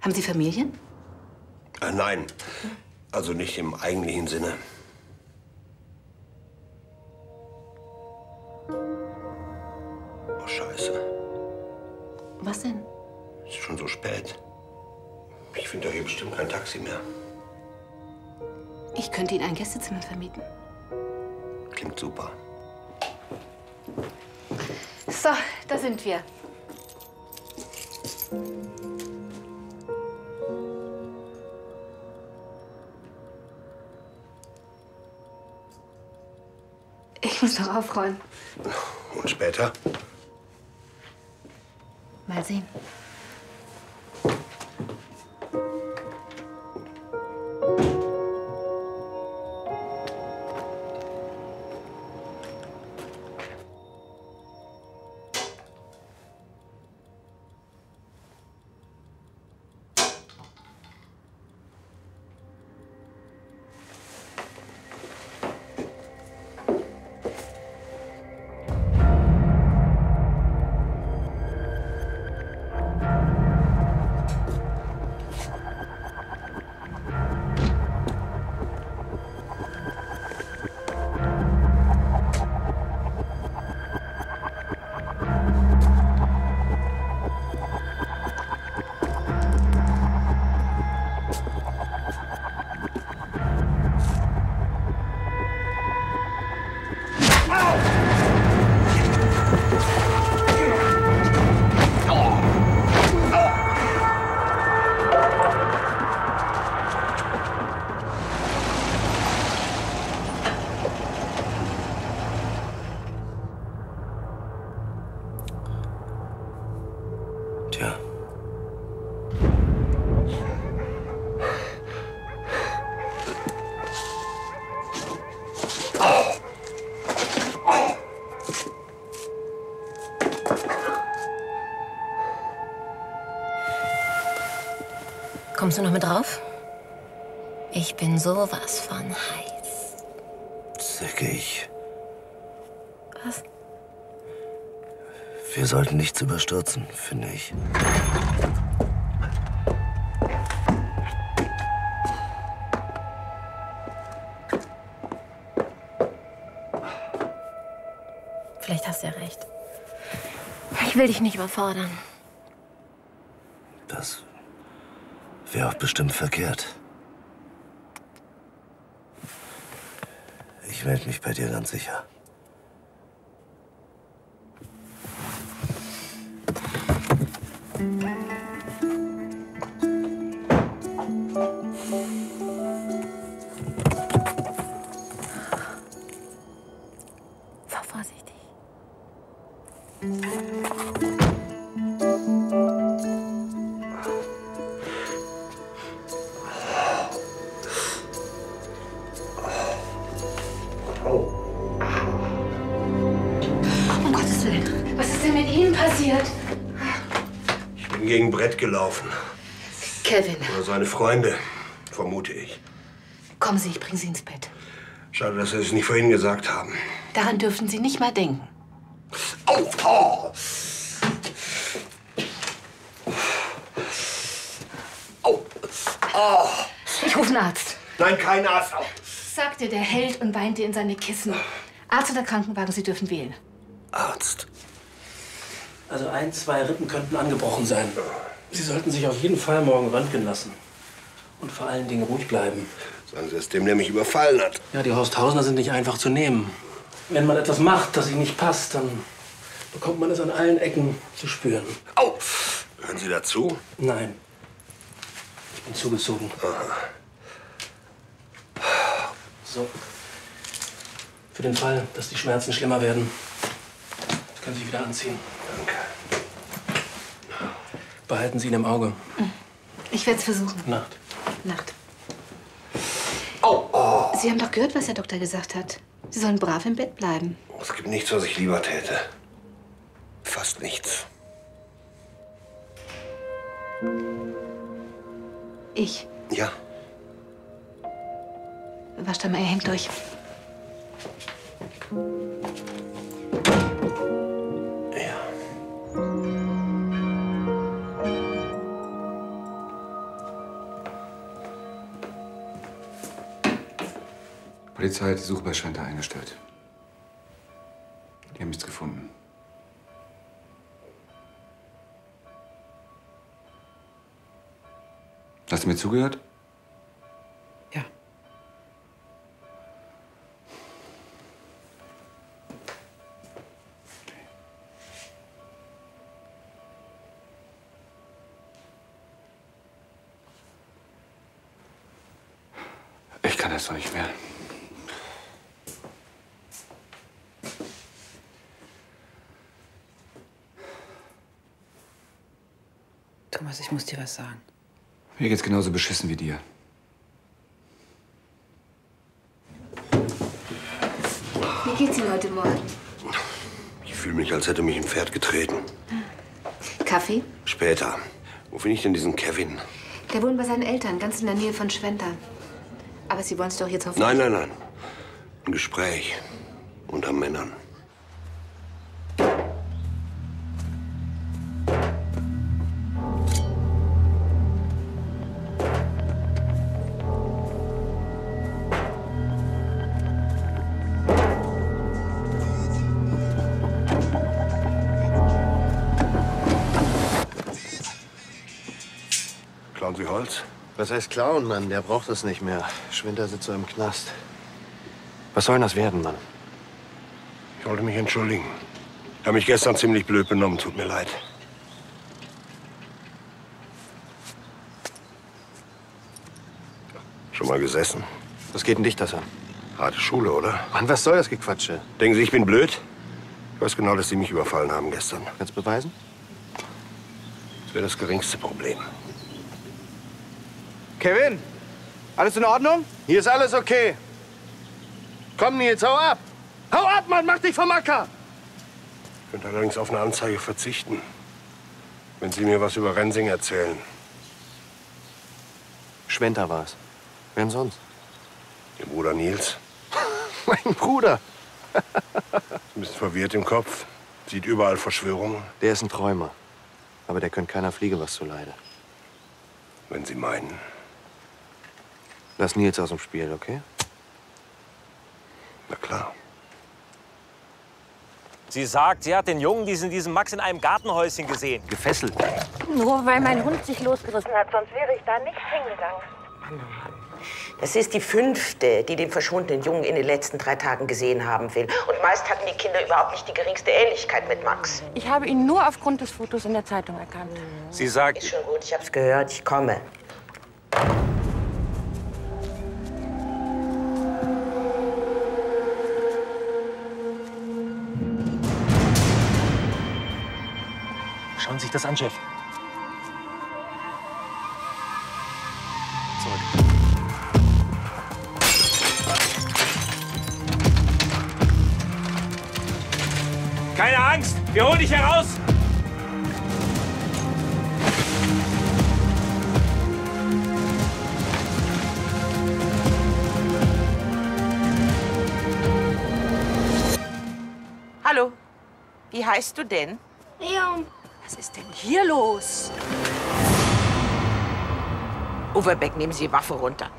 Haben Sie Familien? Ah, nein, also nicht im eigentlichen Sinne. Oh, scheiße. Was denn? Es ist schon so spät. Ich finde doch hier bestimmt kein Taxi mehr. Ich könnte Ihnen ein Gästezimmer vermieten. Klingt super. So, da sind wir. Ich muss noch aufräumen. Und später? Mal sehen. Kommst du noch mit drauf? Ich bin sowas von heiß. Zickig. Was? Wir sollten nichts überstürzen, finde ich. Vielleicht hast du ja recht. Ich will dich nicht überfordern. Das auch bestimmt verkehrt. Ich melde mich bei dir ganz sicher. Seine Freunde, vermute ich. kommen Sie, ich bringe Sie ins Bett. Schade, dass Sie es nicht vorhin gesagt haben. Daran dürften Sie nicht mal denken. Au! Oh. Au! Oh. Ich rufe einen Arzt, Nein, kein Arzt. Au. sagte der Held und weinte in seine Kissen. Arzt oder Krankenwagen, Sie dürfen wählen. Arzt. Also ein, zwei Rippen könnten angebrochen sein. Sie sollten sich auf jeden Fall morgen röntgen lassen. Und vor allen Dingen ruhig bleiben. Sagen Sie es dem, der mich überfallen hat. Ja, die Horsthausener sind nicht einfach zu nehmen. Wenn man etwas macht, das ihnen nicht passt, dann bekommt man es an allen Ecken zu spüren. Au! Hören Sie dazu? Nein. Ich bin zugezogen. So. Für den Fall, dass die Schmerzen schlimmer werden, können Sie sich wieder anziehen. Danke. Behalten Sie ihn im Auge. Ich werde es versuchen. Nacht. Nacht. Au! Sie haben doch gehört, was der Doktor gesagt hat. Sie sollen brav im Bett bleiben. Es gibt nichts, was ich lieber täte. Fast nichts. Ich. Ja. Wascht einmal, ihr hängt durch. Polizei hat die Suche bei Schwenter eingestellt. Die haben nichts gefunden. Hast du mir zugehört? Ja. Ich kann das doch nicht mehr. Thomas, ich muss dir was sagen. Mir geht's genauso beschissen wie dir. Wie geht's Ihnen heute Morgen? Ich fühle mich, als hätte mich ein Pferd getreten. Kaffee? Später. Wo finde ich denn diesen Kevin? Der wohnt bei seinen Eltern, ganz in der Nähe von Schwenter. Aber Sie wollen es doch jetzt hoffentlich... Nein, nein, nein. Ein Gespräch. Unter Männern. Was heißt klauen, Mann? Der braucht es nicht mehr. Schwinter sitzt so im Knast. Was soll denn das werden, Mann? Ich wollte mich entschuldigen. Ich habe mich gestern ziemlich blöd benommen. Tut mir leid. Schon mal gesessen? Was geht denn dich das an? Harte Schule, oder? Mann, was soll das Gequatsche? Denken Sie, ich bin blöd? Ich weiß genau, dass Sie mich überfallen haben gestern. Kannst du beweisen? Das wäre das geringste Problem. Kevin, alles in Ordnung? Hier ist alles okay. Komm, Nils, hau ab. Hau ab, Mann, mach dich vom Acker. Ich könnte allerdings auf eine Anzeige verzichten. Wenn Sie mir was über Rensing erzählen. Schwenter war's. Wer denn sonst? Ihr Bruder Nils. mein Bruder. Ein bisschen verwirrt im Kopf. Sieht überall Verschwörungen. Der ist ein Träumer. Aber der könnte keiner Fliege was zuleide. Wenn Sie meinen. Lass Nils aus dem Spiel, okay? Na klar. Sie sagt, sie hat den Jungen, diesen, diesen Max, in einem Gartenhäuschen gesehen. Gefesselt. Nur weil mein Hund sich losgerissen hat, sonst wäre ich da nicht hingegangen. Das ist die fünfte, die den verschwundenen Jungen in den letzten drei Tagen gesehen haben will. Und meist hatten die Kinder überhaupt nicht die geringste Ähnlichkeit mit Max. Ich habe ihn nur aufgrund des Fotos in der Zeitung erkannt. Sie sagt. Ist schon gut, ich hab's gehört, ich komme. Schauen Sie sich das an, Chef. Keine Angst, wir holen dich heraus. Hallo, wie heißt du denn? Leon. Was ist denn hier los? Overbeck, nehmen Sie die Waffe runter.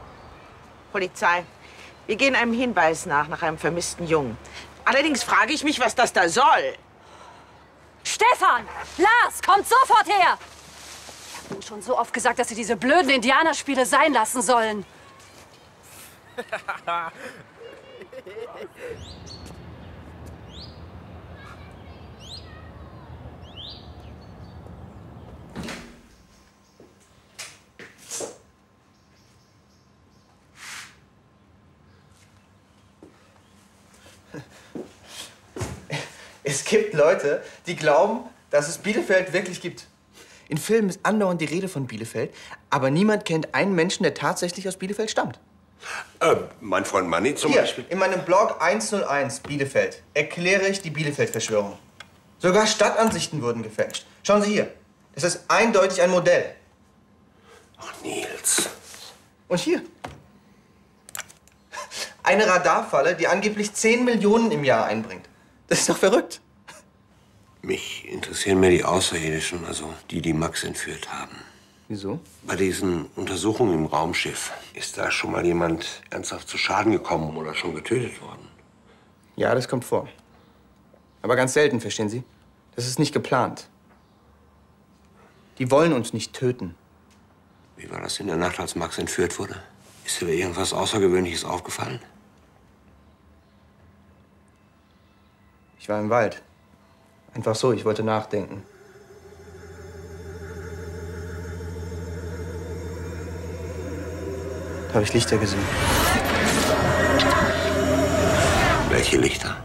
Polizei, wir gehen einem Hinweis nach, nach einem vermissten Jungen. Allerdings frage ich mich, was das da soll. Stefan! Lars, kommt sofort her! Ich habe Ihnen schon so oft gesagt, dass Sie diese blöden Indianerspiele sein lassen sollen. Es gibt Leute, die glauben, dass es Bielefeld wirklich gibt. In Filmen ist andauernd die Rede von Bielefeld, aber niemand kennt einen Menschen, der tatsächlich aus Bielefeld stammt. Äh, mein Freund Manni zum Hier, Beispiel. in meinem Blog 101 Bielefeld erkläre ich die Bielefeld-Verschwörung. Sogar Stadtansichten wurden gefälscht. Schauen Sie hier. Das ist eindeutig ein Modell. Ach, Nils. Und hier. Eine Radarfalle, die angeblich 10 Millionen im Jahr einbringt. Das ist doch verrückt. Mich interessieren mehr die Außerirdischen, also die, die Max entführt haben. Wieso? Bei diesen Untersuchungen im Raumschiff ist da schon mal jemand ernsthaft zu Schaden gekommen oder schon getötet worden? Ja, das kommt vor. Aber ganz selten, verstehen Sie? Das ist nicht geplant. Die wollen uns nicht töten. Wie war das in der Nacht, als Max entführt wurde? Ist dir irgendwas Außergewöhnliches aufgefallen? Ich war im Wald. Einfach so, ich wollte nachdenken. Da habe ich Lichter gesehen. Welche Lichter?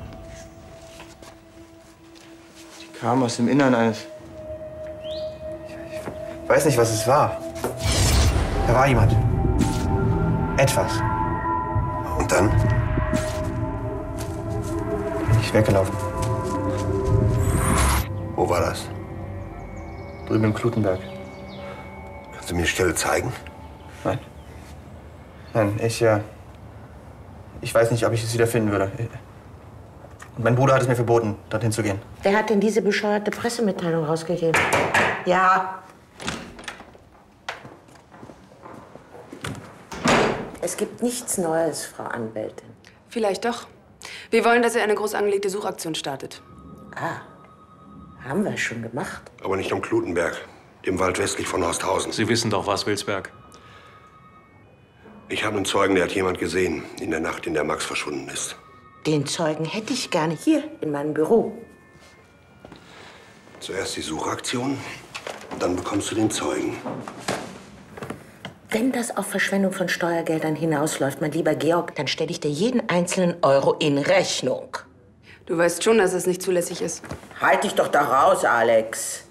Die kamen aus dem Innern eines. Ich weiß nicht, was es war. Da war jemand. Etwas. Und dann? Bin ich weggelaufen. Wo war das? Drüben im Klutenberg. Kannst du mir die Stelle zeigen? Nein. Nein, ich, äh, ich weiß nicht, ob ich es wieder finden würde. Und mein Bruder hat es mir verboten, dorthin zu gehen. Wer hat denn diese bescheuerte Pressemitteilung rausgegeben? Ja. Es gibt nichts Neues, Frau Anwältin. Vielleicht doch. Wir wollen, dass er eine groß angelegte Suchaktion startet. Ah, haben wir schon gemacht. Aber nicht am Klutenberg, dem Wald westlich von Horsthausen. Sie wissen doch was, Wilsberg. Ich habe einen Zeugen, der hat jemand gesehen in der Nacht, in der Max verschwunden ist. Den Zeugen hätte ich gerne hier in meinem Büro. Zuerst die Suchaktion, dann bekommst du den Zeugen. Wenn das auf Verschwendung von Steuergeldern hinausläuft, mein lieber Georg, dann stelle ich dir jeden einzelnen Euro in Rechnung. Du weißt schon, dass es nicht zulässig ist. Halt dich doch da raus, Alex.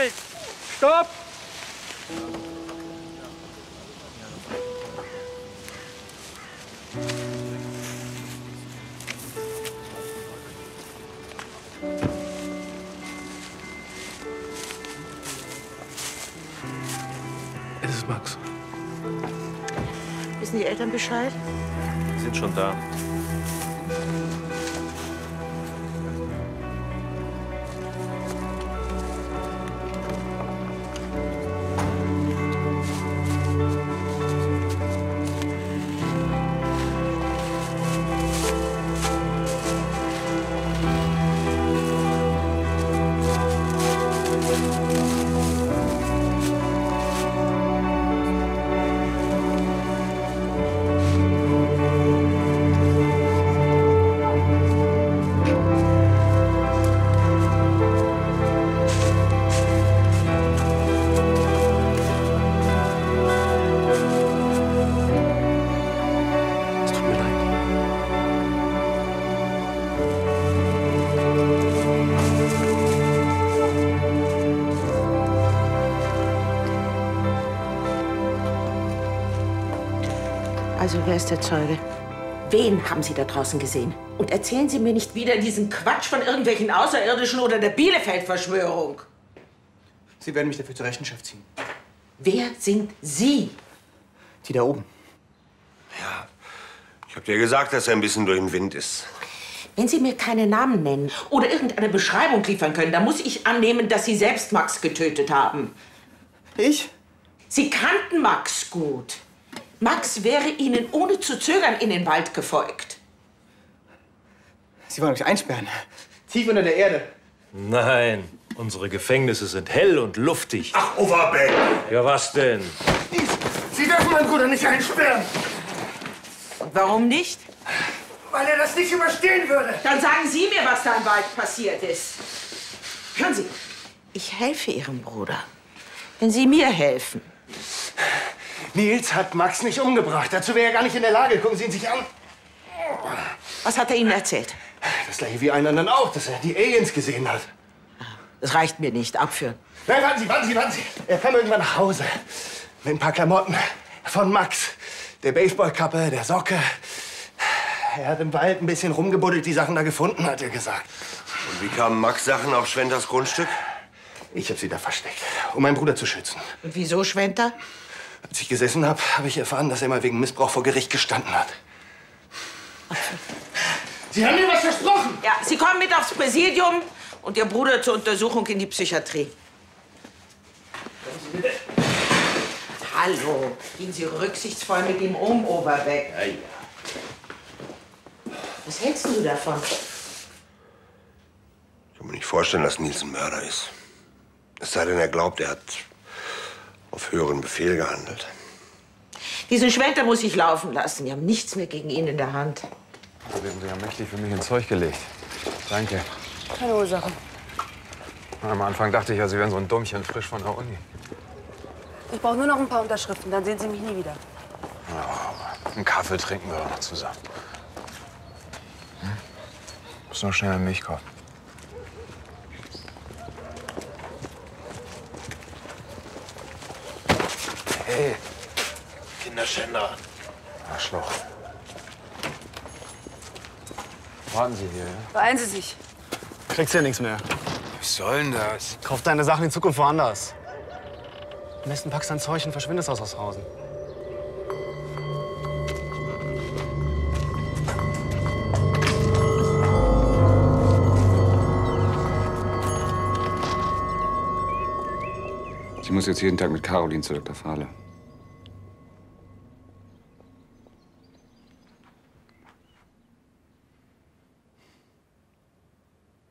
Aufgewühlt. Stopp! Es ist Max. Wissen die Eltern Bescheid? Sie sind schon da. Also, wer ist der Zeuge? Wen haben Sie da draußen gesehen? Und erzählen Sie mir nicht wieder diesen Quatsch von irgendwelchen Außerirdischen oder der Bielefeld-Verschwörung. Sie werden mich dafür zur Rechenschaft ziehen. Wer sind Sie? Die da oben. Ich hab dir gesagt, dass er ein bisschen durch den Wind ist. Wenn Sie mir keine Namen nennen oder irgendeine Beschreibung liefern können, dann muss ich annehmen, dass Sie selbst Max getötet haben. Ich? Sie kannten Max gut. Max wäre Ihnen ohne zu zögern in den Wald gefolgt. Sie wollen mich einsperren. Tief unter der Erde. Nein, unsere Gefängnisse sind hell und luftig. Ach, Overbeck! Ja, was denn? Sie dürfen meinen Bruder nicht einsperren, Warum nicht? weil er das nicht überstehen würde. Dann sagen Sie mir, was da im Wald passiert ist. Hören Sie, ich helfe Ihrem Bruder. Wenn Sie mir helfen. Nils hat Max nicht umgebracht. Dazu wäre er gar nicht in der Lage. Gucken Sie ihn sich an. Was hat er Ihnen erzählt? Das gleiche wie einen anderen auch, dass er die Aliens gesehen hat. Das reicht mir nicht. Abführen. Nein, warten Sie, warten Sie, warten Sie. Er kam irgendwann nach Hause. Mit ein paar Klamotten von Max. Der Baseballkappe, der Socke. Er hat im Wald ein bisschen rumgebuddelt, die Sachen da gefunden, hat er gesagt. Und wie kamen Max Sachen auf Schwenders Grundstück? Ich habe sie da versteckt, um meinen Bruder zu schützen. Und wieso, Schwenter? Als ich gesessen habe, habe ich erfahren, dass er mal wegen Missbrauch vor Gericht gestanden hat. Sie haben mir was versprochen! Ja, Sie kommen mit aufs Präsidium und Ihr Bruder zur Untersuchung in die Psychiatrie. Hallo, gehen Sie rücksichtsvoll mit ihm um, Oberbeck. Ja, ja. Was hältst du davon? Ich kann mir nicht vorstellen, dass Nils ein Mörder ist. Es sei denn, er glaubt, er hat auf höheren Befehl gehandelt. Diesen Schwenter muss ich laufen lassen. Wir haben nichts mehr gegen ihn in der Hand. Da werden Sie ja mächtig für mich ins Zeug gelegt. Danke. Keine Ursache. Am Anfang dachte ich ja, Sie wären so ein Dummchen frisch von der Uni. Ich brauche nur noch ein paar Unterschriften, dann sehen Sie mich nie wieder. Einen Kaffee trinken wir doch noch zusammen. Hm? Muss noch schnell eine Milch Hey, Kinderschänder. Arschloch. Warten Sie hier, ja? Beeilen Sie sich. Kriegst ja nichts mehr. Was soll denn das? Kauf deine Sachen in Zukunft woanders. Am besten packst dein Zeug und verschwindest aus Haushausen. Sie muss jetzt jeden Tag mit Caroline zu Dr. Fahle.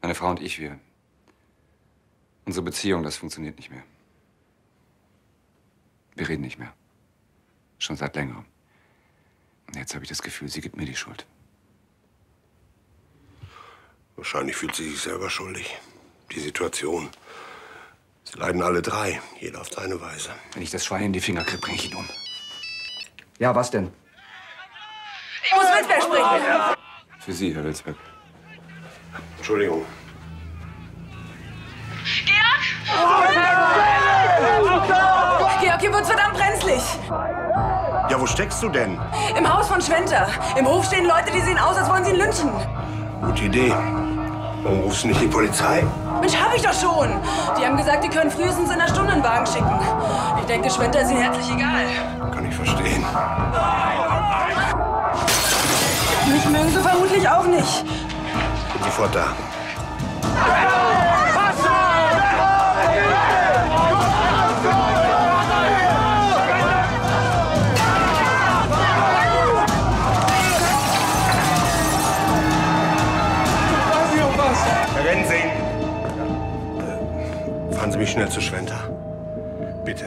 Meine Frau und ich, wir. Unsere Beziehung, das funktioniert nicht mehr. Wir reden nicht mehr. Schon seit längerem. Und jetzt habe ich das Gefühl, sie gibt mir die Schuld. Wahrscheinlich fühlt sie sich selber schuldig. Die Situation. Sie leiden alle drei, jeder auf seine Weise. Wenn ich das Schwein in die Finger kriege, bringe ich ihn um. Ja, was denn? Ich muss mit wer sprechen. Für Sie, Herr Wilsberg. Entschuldigung. Georg, hier wird's verdammt brenzlig. Ja, wo steckst du denn? Im Haus von Schwenter. Im Hof stehen Leute, die sehen aus, als wollen sie ihn lynchen. Gute Idee. Warum rufst du nicht die Polizei? Mensch, hab ich doch schon. Die haben gesagt, die können frühestens in einer Stunde einen Wagen schicken. Ich denke, Schwenter ist ihnen herzlich egal. Kann ich verstehen. Mich mögen sie vermutlich auch nicht. Bin sofort da. Mich schnell zu Schwenter. Bitte.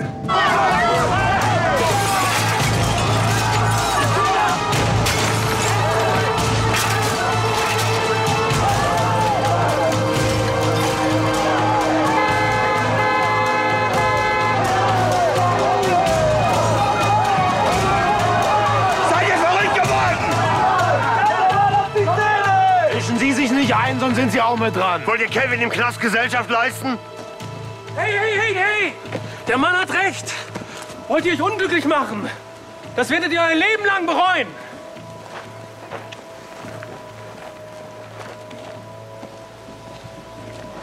Seid ihr verrückt geworden? Mischen Sie sich nicht ein, sonst sind Sie auch mit dran. Wollt ihr Kevin im Knast Gesellschaft leisten? Hey, hey, hey, hey! Der Mann hat recht. Wollt ihr euch unglücklich machen? Das werdet ihr euer Leben lang bereuen.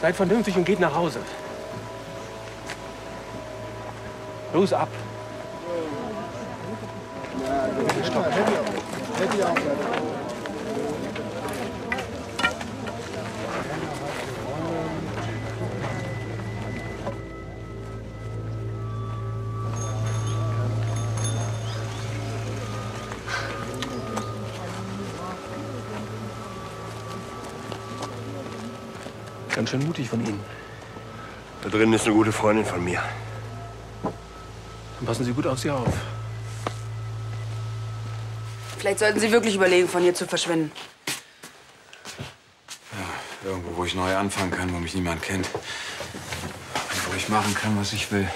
Seid vernünftig und geht nach Hause. Los ab. Ganz schön mutig von Ihnen. Da drin ist eine gute Freundin von mir. Dann passen Sie gut auf sie auf. Vielleicht sollten Sie wirklich überlegen, von hier zu verschwinden. Irgendwo, wo ich neu anfangen kann, wo mich niemand kennt. Und wo ich machen kann, was ich will.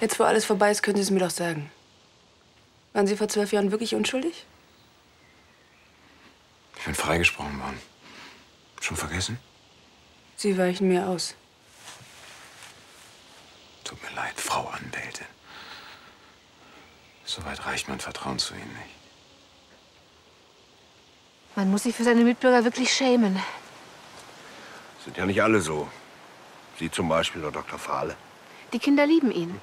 Jetzt, wo alles vorbei ist, können Sie es mir doch sagen. Waren Sie vor zwölf Jahren wirklich unschuldig? Ich bin freigesprochen worden. Schon vergessen? Sie weichen mir aus. Tut mir leid, Frau Anwältin. Soweit reicht mein Vertrauen zu Ihnen nicht. Man muss sich für seine Mitbürger wirklich schämen. Sind ja nicht alle so. Sie zum Beispiel oder Dr. Fahle. Die Kinder lieben ihn.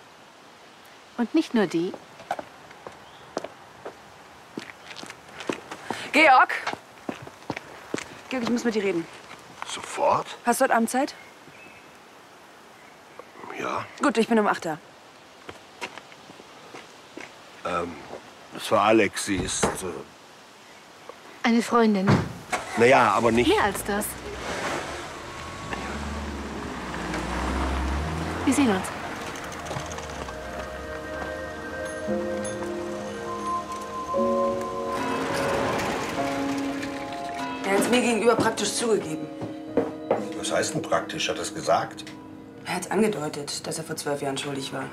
Und nicht nur die. Georg! Georg, ich muss mit dir reden. Sofort? Hast du heute Abend Zeit? Ja. Gut, ich bin um 8 da. Ähm, das war Alex. Sie ist. Äh, Eine Freundin. naja, aber nicht. Mehr als das. Wir sehen uns. Mir gegenüber praktisch zugegeben. Was heißt denn praktisch? Hat er es gesagt? Er hat angedeutet, dass er vor zwölf Jahren schuldig war.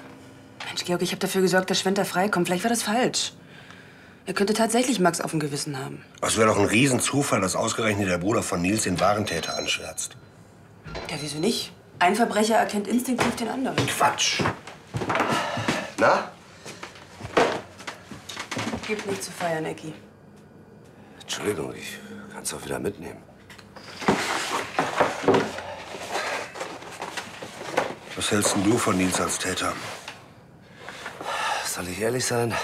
Mensch, Georg, ich habe dafür gesorgt, dass Schwenter freikommt. Vielleicht war das falsch. Er könnte tatsächlich Max auf dem Gewissen haben. Es wäre doch ein Riesenzufall, dass ausgerechnet der Bruder von Nils den wahren Täter anschwärzt. Ja, wieso nicht? Ein Verbrecher erkennt instinktiv den anderen. Quatsch. Na? Gibt nicht zu feiern, Ecki. Entschuldigung, ich kann es auch wieder mitnehmen. Was hältst denn du von Nils als Täter? Soll ich ehrlich sein?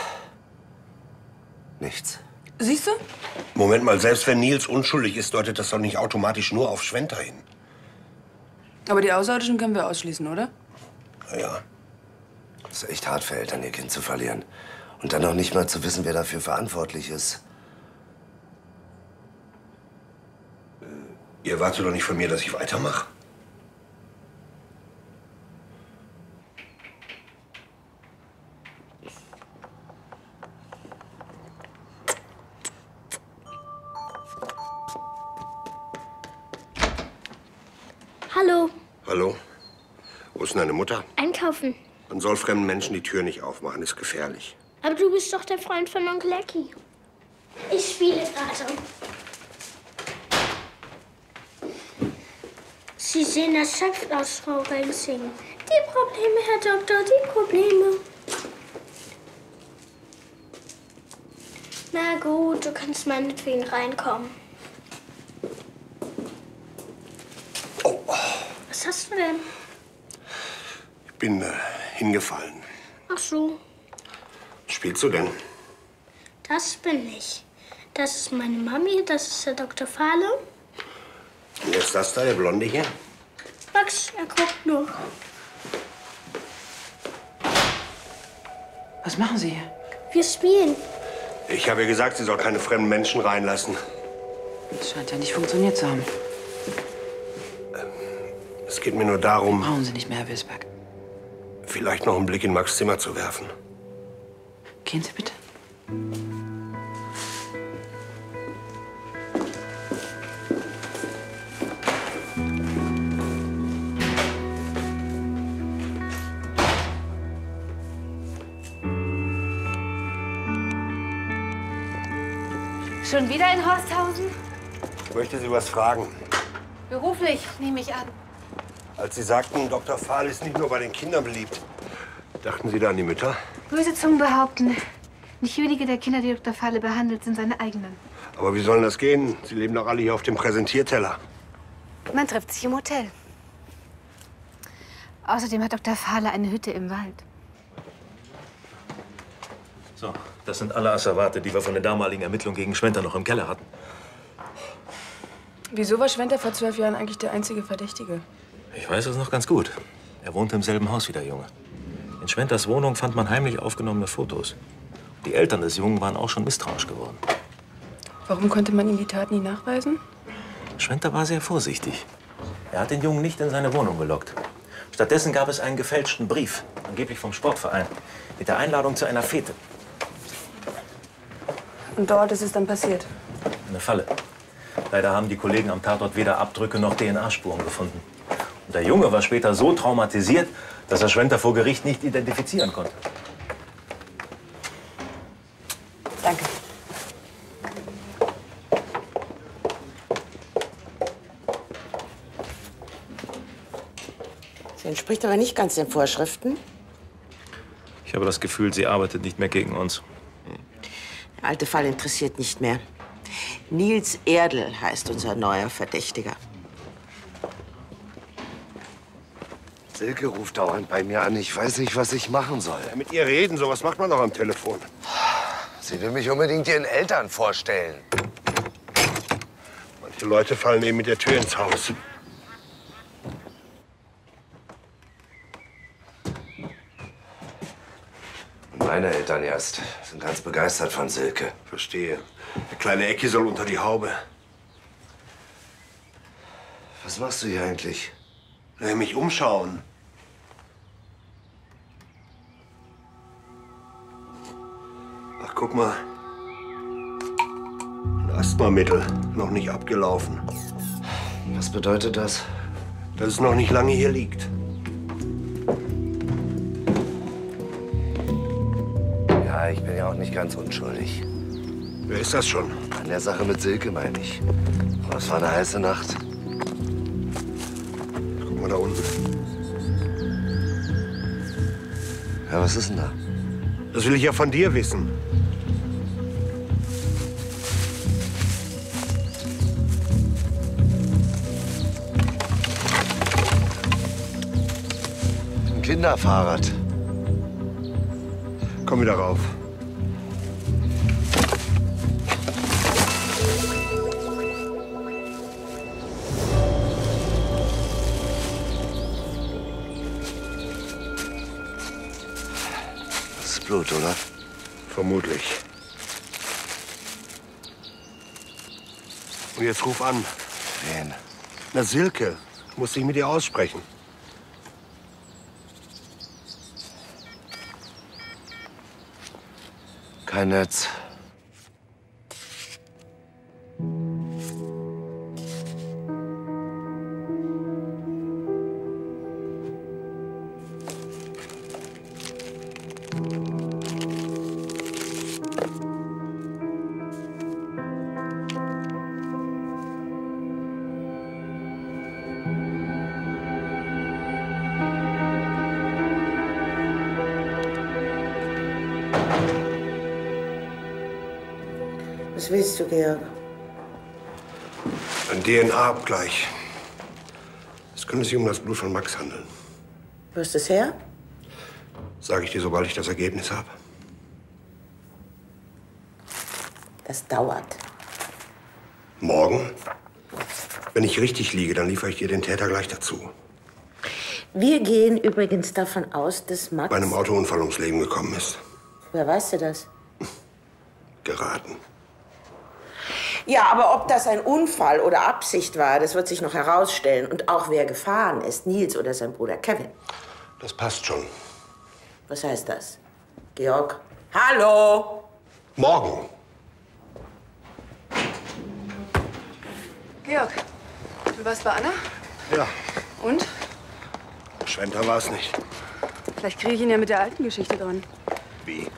Nichts. Siehst du? Moment mal, selbst wenn Nils unschuldig ist, deutet das doch nicht automatisch nur auf Schwenter hin. Aber die Außerirdischen können wir ausschließen, oder? Na ja. Das ist echt hart für Eltern, ihr Kind zu verlieren. Und dann noch nicht mal zu wissen, wer dafür verantwortlich ist. Ihr erwartet doch nicht von mir, dass ich weitermache. Hallo, Hallo? Wo ist denn deine Mutter? einkaufen. Man soll fremden Menschen die Tür nicht aufmachen, ist gefährlich. Aber du bist doch der Freund von Onkel Ecki. Ich spiele gerade. Sie sehen erschöpft aus, Frau Rensing. Die Probleme, Herr Doktor, die Probleme. Na gut, du kannst meinetwegen reinkommen. Was hast du denn? Ich bin äh, hingefallen. Ach so, Was spielst du denn? das bin ich. Das ist meine Mami, das ist der Dr. Fahle. Und jetzt das da, der Blonde hier? Max, er guckt nur. Was machen Sie hier? Wir spielen. Ich habe ihr gesagt, sie soll keine fremden Menschen reinlassen. Das scheint ja nicht funktioniert zu haben. Es geht mir nur darum, Brauchen Sie nicht mehr, Herr Wilsberg. vielleicht noch einen Blick in Max Zimmer zu werfen. Gehen Sie bitte. Schon wieder in Horsthausen? Ich möchte Sie was fragen. Beruflich, nehme ich an. Als Sie sagten, Dr. Fahl ist nicht nur bei den Kindern beliebt, dachten Sie da an die Mütter? Böse Zungen behaupten, nicht wenige der Kinder, die Dr. Fahle behandelt, sind seine eigenen. Aber wie soll das gehen? Sie leben doch alle hier auf dem Präsentierteller. Man trifft sich im Hotel. Außerdem hat Dr. Fahle eine Hütte im Wald. So, das sind alle Asservate, die wir von der damaligen Ermittlung gegen Schwenter noch im Keller hatten. Wieso war Schwenter vor zwölf Jahren eigentlich der einzige Verdächtige? Ich weiß es noch ganz gut. Er wohnte im selben Haus wie der Junge. In Schwenters Wohnung fand man heimlich aufgenommene Fotos. Die Eltern des Jungen waren auch schon misstrauisch geworden. Warum konnte man ihm die Tat nie nachweisen? Schwenter war sehr vorsichtig. Er hat den Jungen nicht in seine Wohnung gelockt. Stattdessen gab es einen gefälschten Brief, angeblich vom Sportverein, mit der Einladung zu einer Fete. Und dort ist es dann passiert. Eine Falle. Leider haben die Kollegen am Tatort weder Abdrücke noch DNA-Spuren gefunden. Und der Junge war später so traumatisiert, dass er Schwenter vor Gericht nicht identifizieren konnte. Danke. Sie entspricht aber nicht ganz den Vorschriften. Ich habe das Gefühl, sie arbeitet nicht mehr gegen uns. Der alte Fall interessiert nicht mehr. Nils Erdl heißt unser neuer Verdächtiger. Silke ruft dauernd bei mir an. Ich weiß nicht, was ich machen soll. Ja, mit ihr reden, sowas macht man doch am Telefon. Sie will mich unbedingt ihren Eltern vorstellen. Manche Leute fallen eben mit der Tür ins Haus. Meine Eltern erst sind ganz begeistert von Silke. Verstehe. Der kleine Ecki soll unter die Haube. Was machst du hier eigentlich? Ja, mich umschauen. Ach, guck mal. Ein Asthmamittel. Noch nicht abgelaufen. Was bedeutet das? Dass es noch nicht lange hier liegt. Ja, ich bin ja auch nicht ganz unschuldig. Wer ist das schon? An der Sache mit Silke, meine ich. Aber es war eine heiße Nacht. Guck mal da unten. Ja, was ist denn da? Das will ich ja von dir wissen. Ein Kinderfahrrad. Komm wieder rauf. Das ist Blut, oder? Vermutlich. Und jetzt ruf an. Wen? Na, Silke. Muss ich mit ihr aussprechen. Kein Netz. Du, Georg? Ein DNA-Abgleich. Es könnte sich um das Blut von Max handeln. Wo ist das her? Sage ich dir, sobald ich das Ergebnis habe. Das dauert. Morgen? Wenn ich richtig liege, dann liefere ich dir den Täter gleich dazu. Wir gehen übrigens davon aus, dass Max... Bei einem Autounfall ums Leben gekommen ist. Wer weiß dir das? Geraten. Ja, aber ob das ein Unfall oder Absicht war, das wird sich noch herausstellen. Und auch wer gefahren ist, Nils oder sein Bruder Kevin. Das passt schon. Was heißt das? Georg? Hallo? Morgen. Georg, du warst bei Anna? Ja, Und? Schwenter war es nicht. Vielleicht kriege ich ihn ja mit der alten Geschichte dran. Wie?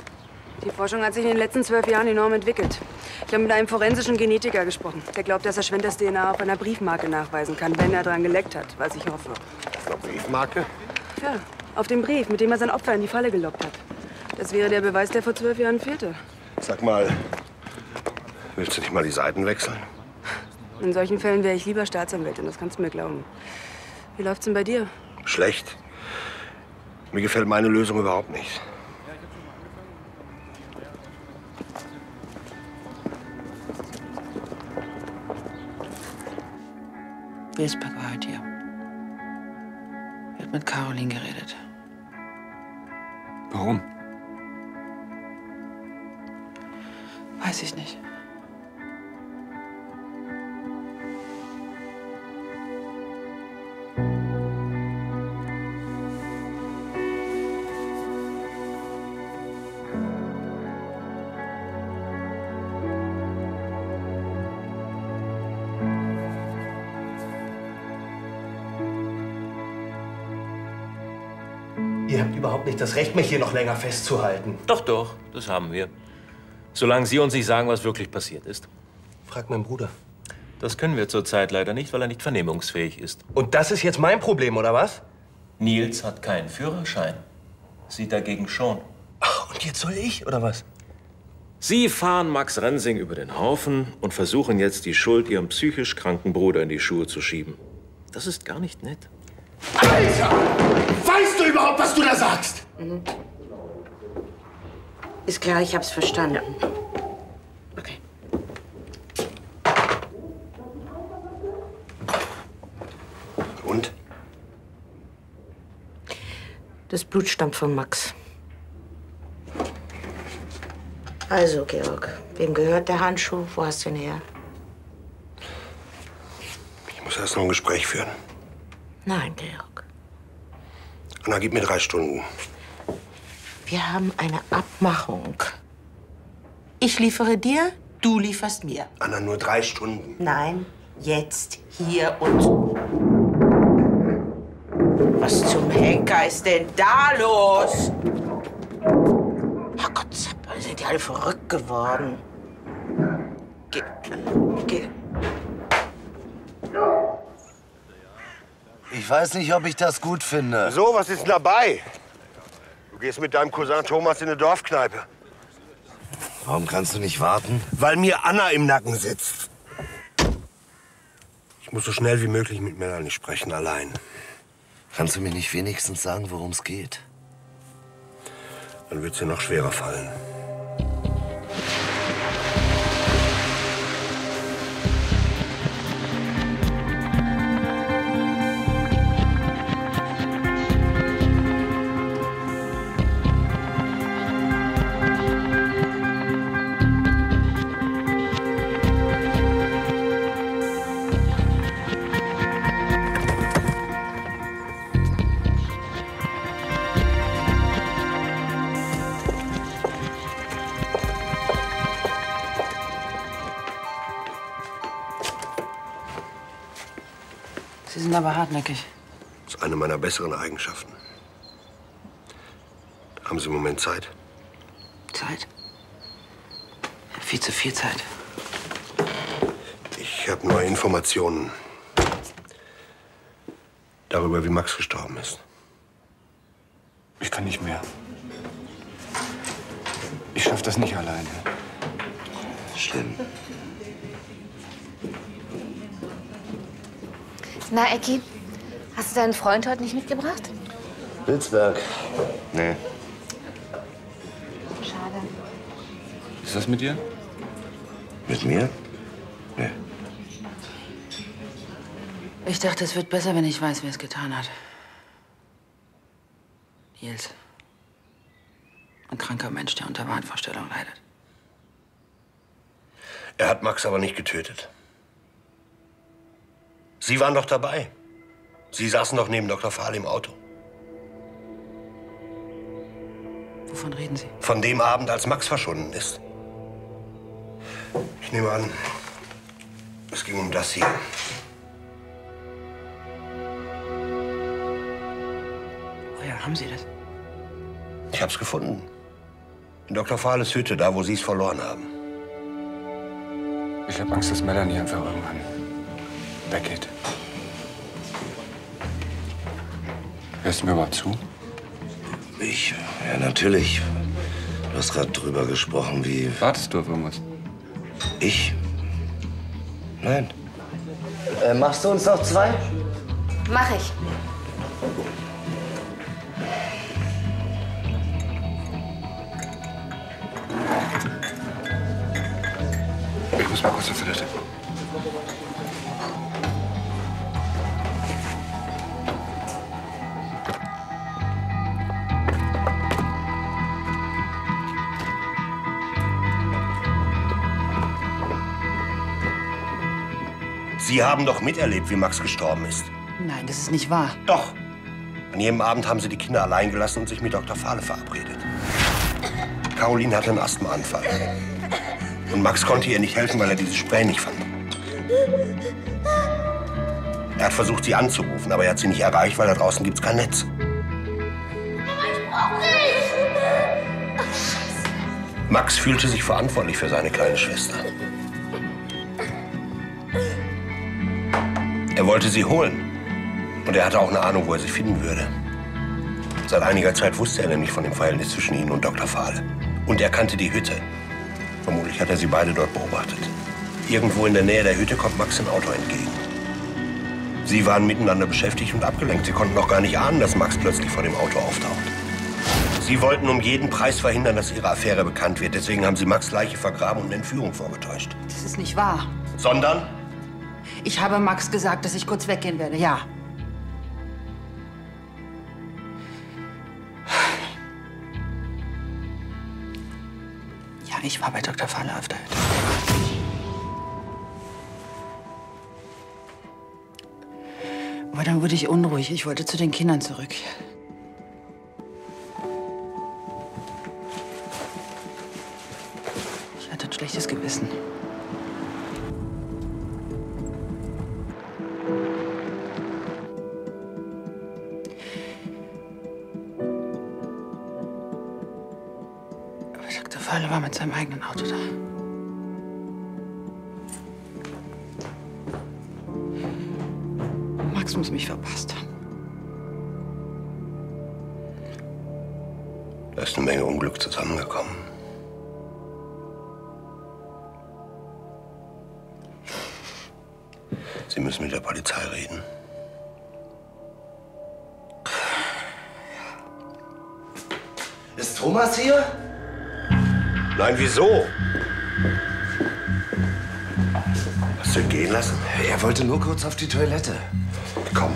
Die Forschung hat sich in den letzten zwölf Jahren enorm entwickelt. Ich habe mit einem forensischen Genetiker gesprochen. Der glaubt, dass er Schwenders DNA auf einer Briefmarke nachweisen kann, wenn er dran geleckt hat, was ich hoffe. Eine Briefmarke? Ja, auf dem Brief, mit dem er sein Opfer in die Falle gelockt hat. Das wäre der Beweis, der vor zwölf Jahren fehlte. Sag mal, willst du nicht mal die Seiten wechseln? In solchen Fällen wäre ich lieber Staatsanwältin, das kannst du mir glauben. Wie läuft's denn bei dir? Schlecht. Mir gefällt meine Lösung überhaupt nicht. Wilsberg war heute hier. Er hat mit Caroline geredet. Warum? Weiß ich nicht. Ihr habt überhaupt nicht das Recht, mich hier noch länger festzuhalten. Doch, doch, das haben wir. Solange Sie uns nicht sagen, was wirklich passiert ist. Frag meinen Bruder. Das können wir zurzeit leider nicht, weil er nicht vernehmungsfähig ist. Und das ist jetzt mein Problem, oder was? Nils hat keinen Führerschein. Sie dagegen schon. Ach, und jetzt soll ich, oder was? Sie fahren Max Rensing über den Haufen und versuchen jetzt, die Schuld Ihrem psychisch kranken Bruder in die Schuhe zu schieben. Das ist gar nicht nett. Alter! Weißt du überhaupt, was du da sagst? Mhm. Ist klar, ich hab's verstanden. Okay. Und? Das Blut stammt von Max. Also, Georg, wem gehört der Handschuh? Wo hast du ihn her? Ich muss erst noch ein Gespräch führen. Nein, Georg. Anna, gib mir drei Stunden. Wir haben eine Abmachung. Ich liefere dir, du lieferst mir. Anna, nur drei Stunden. Nein, jetzt, hier und. Was zum Henker ist denn da los? Herrgott, Zappel, sind die alle verrückt geworden. Geh, geh. Ich weiß nicht, ob ich das gut finde. So, was ist denn dabei? Du gehst mit deinem Cousin Thomas in eine Dorfkneipe. Warum kannst du nicht warten? Weil mir Anna im Nacken sitzt. Ich muss so schnell wie möglich mit Melanie sprechen, allein. Kannst du mir nicht wenigstens sagen, worum es geht? Dann wird's dir noch schwerer fallen. Sie sind aber hartnäckig. Das ist eine meiner besseren Eigenschaften. Haben Sie einen Moment Zeit? Zeit. Viel zu viel Zeit. Ich habe neue Informationen darüber, wie Max gestorben ist. Ich kann nicht mehr. Ich schaff das nicht alleine. Schlimm. Na, Ecki, hast du deinen Freund heute nicht mitgebracht? Wilsberg. Nee. Schade. Ist das mit dir? Mit mir? Ich dachte, es wird besser, wenn ich weiß, wer es getan hat. Nils. Ein kranker Mensch, der unter Wahnvorstellung leidet. Er hat Max aber nicht getötet. Sie waren doch dabei. Sie saßen doch neben Dr. Fahl im Auto. Wovon reden Sie? Von dem Abend, als Max verschwunden ist. Ich nehme an, es ging um das hier. Woher haben Sie das? Ich hab's gefunden. In Dr. Fahles Hütte, da wo Sie es verloren haben. Ich habe Angst, dass Melanie einfach irgendwann weggeht. Hörst du mir überhaupt zu? Ich? Ja, natürlich. Du hast gerade drüber gesprochen, wie. Wartest du auf irgendwas? Ich? Nein. Äh, machst du uns noch zwei? Mach ich. Ich muss mal kurz zur Toilette. Sie haben doch miterlebt, wie Max gestorben ist. Nein, das ist nicht wahr. Doch. An jedem Abend haben Sie die Kinder allein gelassen und sich mit Dr. Fahle verabredet. Caroline hatte einen Asthmaanfall. Und Max konnte ihr nicht helfen, weil er dieses Spray nicht fand. Er hat versucht, sie anzurufen, aber er hat sie nicht erreicht, weil da draußen gibt's kein Netz. Max fühlte sich verantwortlich für seine kleine Schwester. Er wollte sie holen. Und er hatte auch eine Ahnung, wo er sie finden würde. Seit einiger Zeit wusste er nämlich von dem Verhältnis zwischen ihnen und Dr. Fahle. Und er kannte die Hütte. Vermutlich hat er sie beide dort beobachtet. Irgendwo in der Nähe der Hütte kommt Max ein Auto entgegen. Sie waren miteinander beschäftigt und abgelenkt. Sie konnten noch gar nicht ahnen, dass Max plötzlich vor dem Auto auftaucht. Sie wollten um jeden Preis verhindern, dass ihre Affäre bekannt wird. Deswegen haben sie Max Leiche vergraben und Entführung vorgetäuscht. Das ist nicht wahr. Sondern? Ich habe Max gesagt, dass ich kurz weggehen werde. Ja. Ja, ich war bei Dr. Der Hütte. Aber dann wurde ich unruhig. Ich wollte zu den Kindern zurück. Ich hatte ein schlechtes Gewissen. Mit seinem eigenen Auto da. Max muss mich verpasst haben. Da ist eine Menge Unglück zusammengekommen. Sie müssen mit der Polizei reden. Ist Thomas hier? Nein, wieso? Hast du ihn gehen lassen? Er wollte nur kurz auf die Toilette. Komm.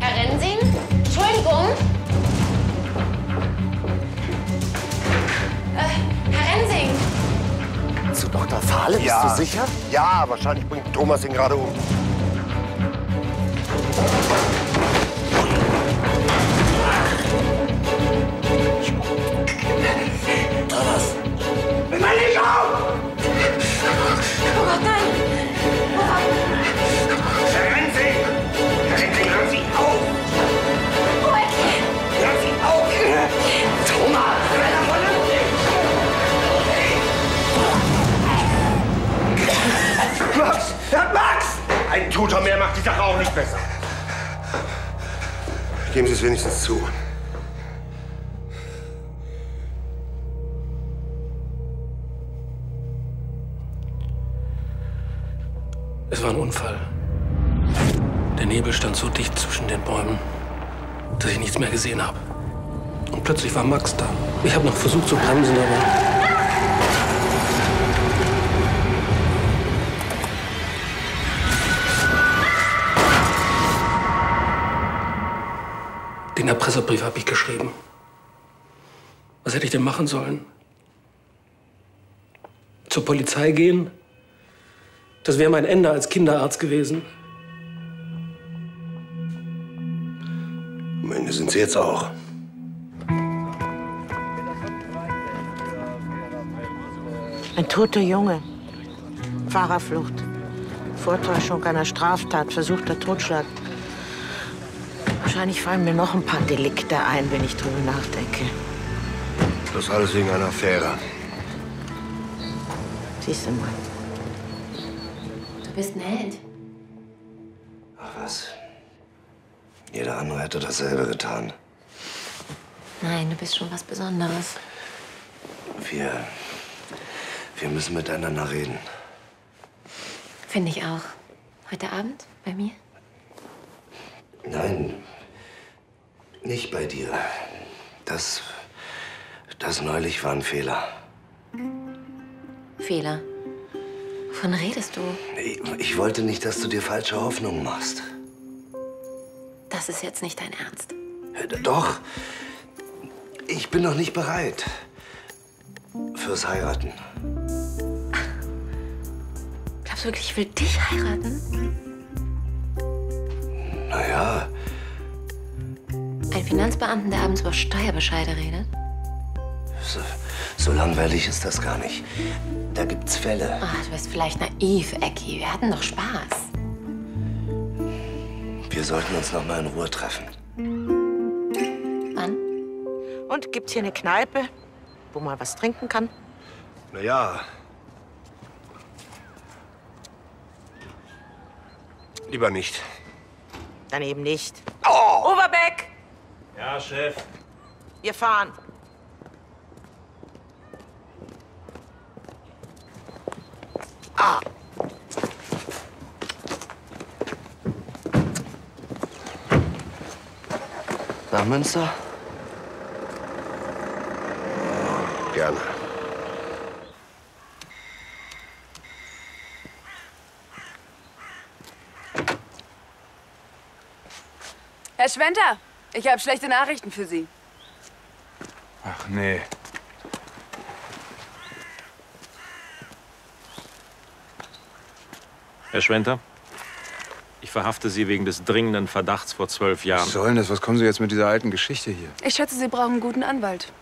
Herr Rensing? Entschuldigung. Äh, Herr Rensing. Zu Dr. Fahle, bist ja. du sicher? Ja, wahrscheinlich bringt Thomas ihn gerade um. Ein Toter mehr macht die Sache auch nicht besser. Geben Sie es wenigstens zu. Es war ein Unfall. Der Nebel stand so dicht zwischen den Bäumen, dass ich nichts mehr gesehen habe. Und plötzlich war Max da. Ich habe noch versucht zu bremsen, aber Den Erpresserbrief habe ich geschrieben. Was hätte ich denn machen sollen? Zur Polizei gehen? Das wäre mein Ende als Kinderarzt gewesen. Am Ende sind Sie jetzt auch. Ein toter Junge. Fahrerflucht. Vortäuschung einer Straftat, versuchter Totschlag. Wahrscheinlich fallen mir noch ein paar Delikte ein, wenn ich drüber nachdenke. Das alles wegen einer Affäre. Siehst du mal. Du bist ein Held. Ach was. Jeder andere hätte dasselbe getan. Nein, du bist schon was Besonderes. Wir. Wir müssen miteinander reden. Finde ich auch. Heute Abend bei mir? Nein. Nicht bei dir. Das. Das neulich war ein Fehler. Fehler. Wovon redest du? Ich, ich wollte nicht, dass du dir falsche Hoffnungen machst. Das ist jetzt nicht dein Ernst. Doch. Ich bin noch nicht bereit. Fürs Heiraten. Glaubst du wirklich, ich will dich heiraten? Naja, Ein Finanzbeamten, der abends über Steuerbescheide redet? so, so langweilig ist das gar nicht. Da gibt's Fälle. Ach, du bist vielleicht naiv, Ecki. Wir hatten doch Spaß. Wir sollten uns noch mal in Ruhe treffen. Wann? Und gibt's hier eine Kneipe, wo man was trinken kann? Na ja. Lieber nicht. Dann eben nicht. Oh! Overbeck! Ja, Chef. Wir fahren. Nach Münster? Gerne. Herr Schwenter, ich habe schlechte Nachrichten für Sie. Ach nee. Herr Schwenter, ich verhafte Sie wegen des dringenden Verdachts vor zwölf Jahren. Was soll denn das? Was kommen Sie jetzt mit dieser alten Geschichte hier? Ich schätze, Sie brauchen einen guten Anwalt.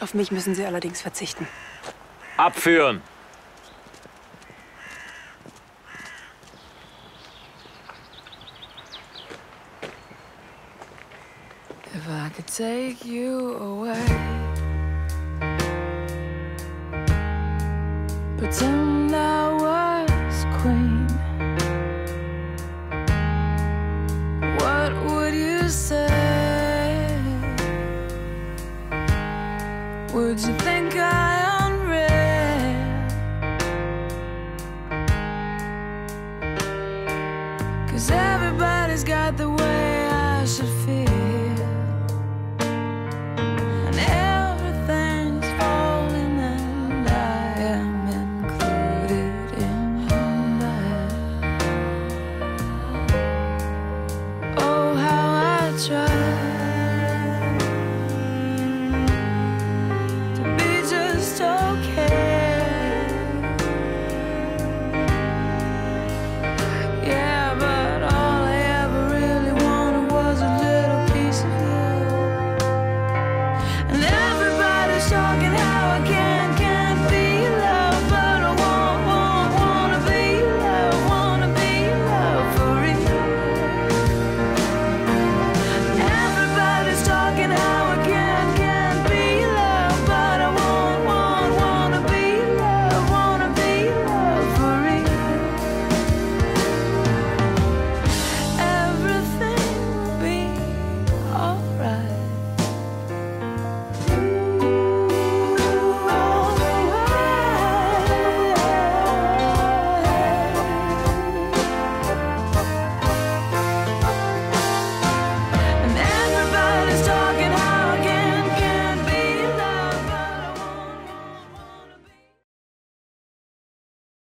Auf mich müssen Sie allerdings verzichten. Abführen! Take you away,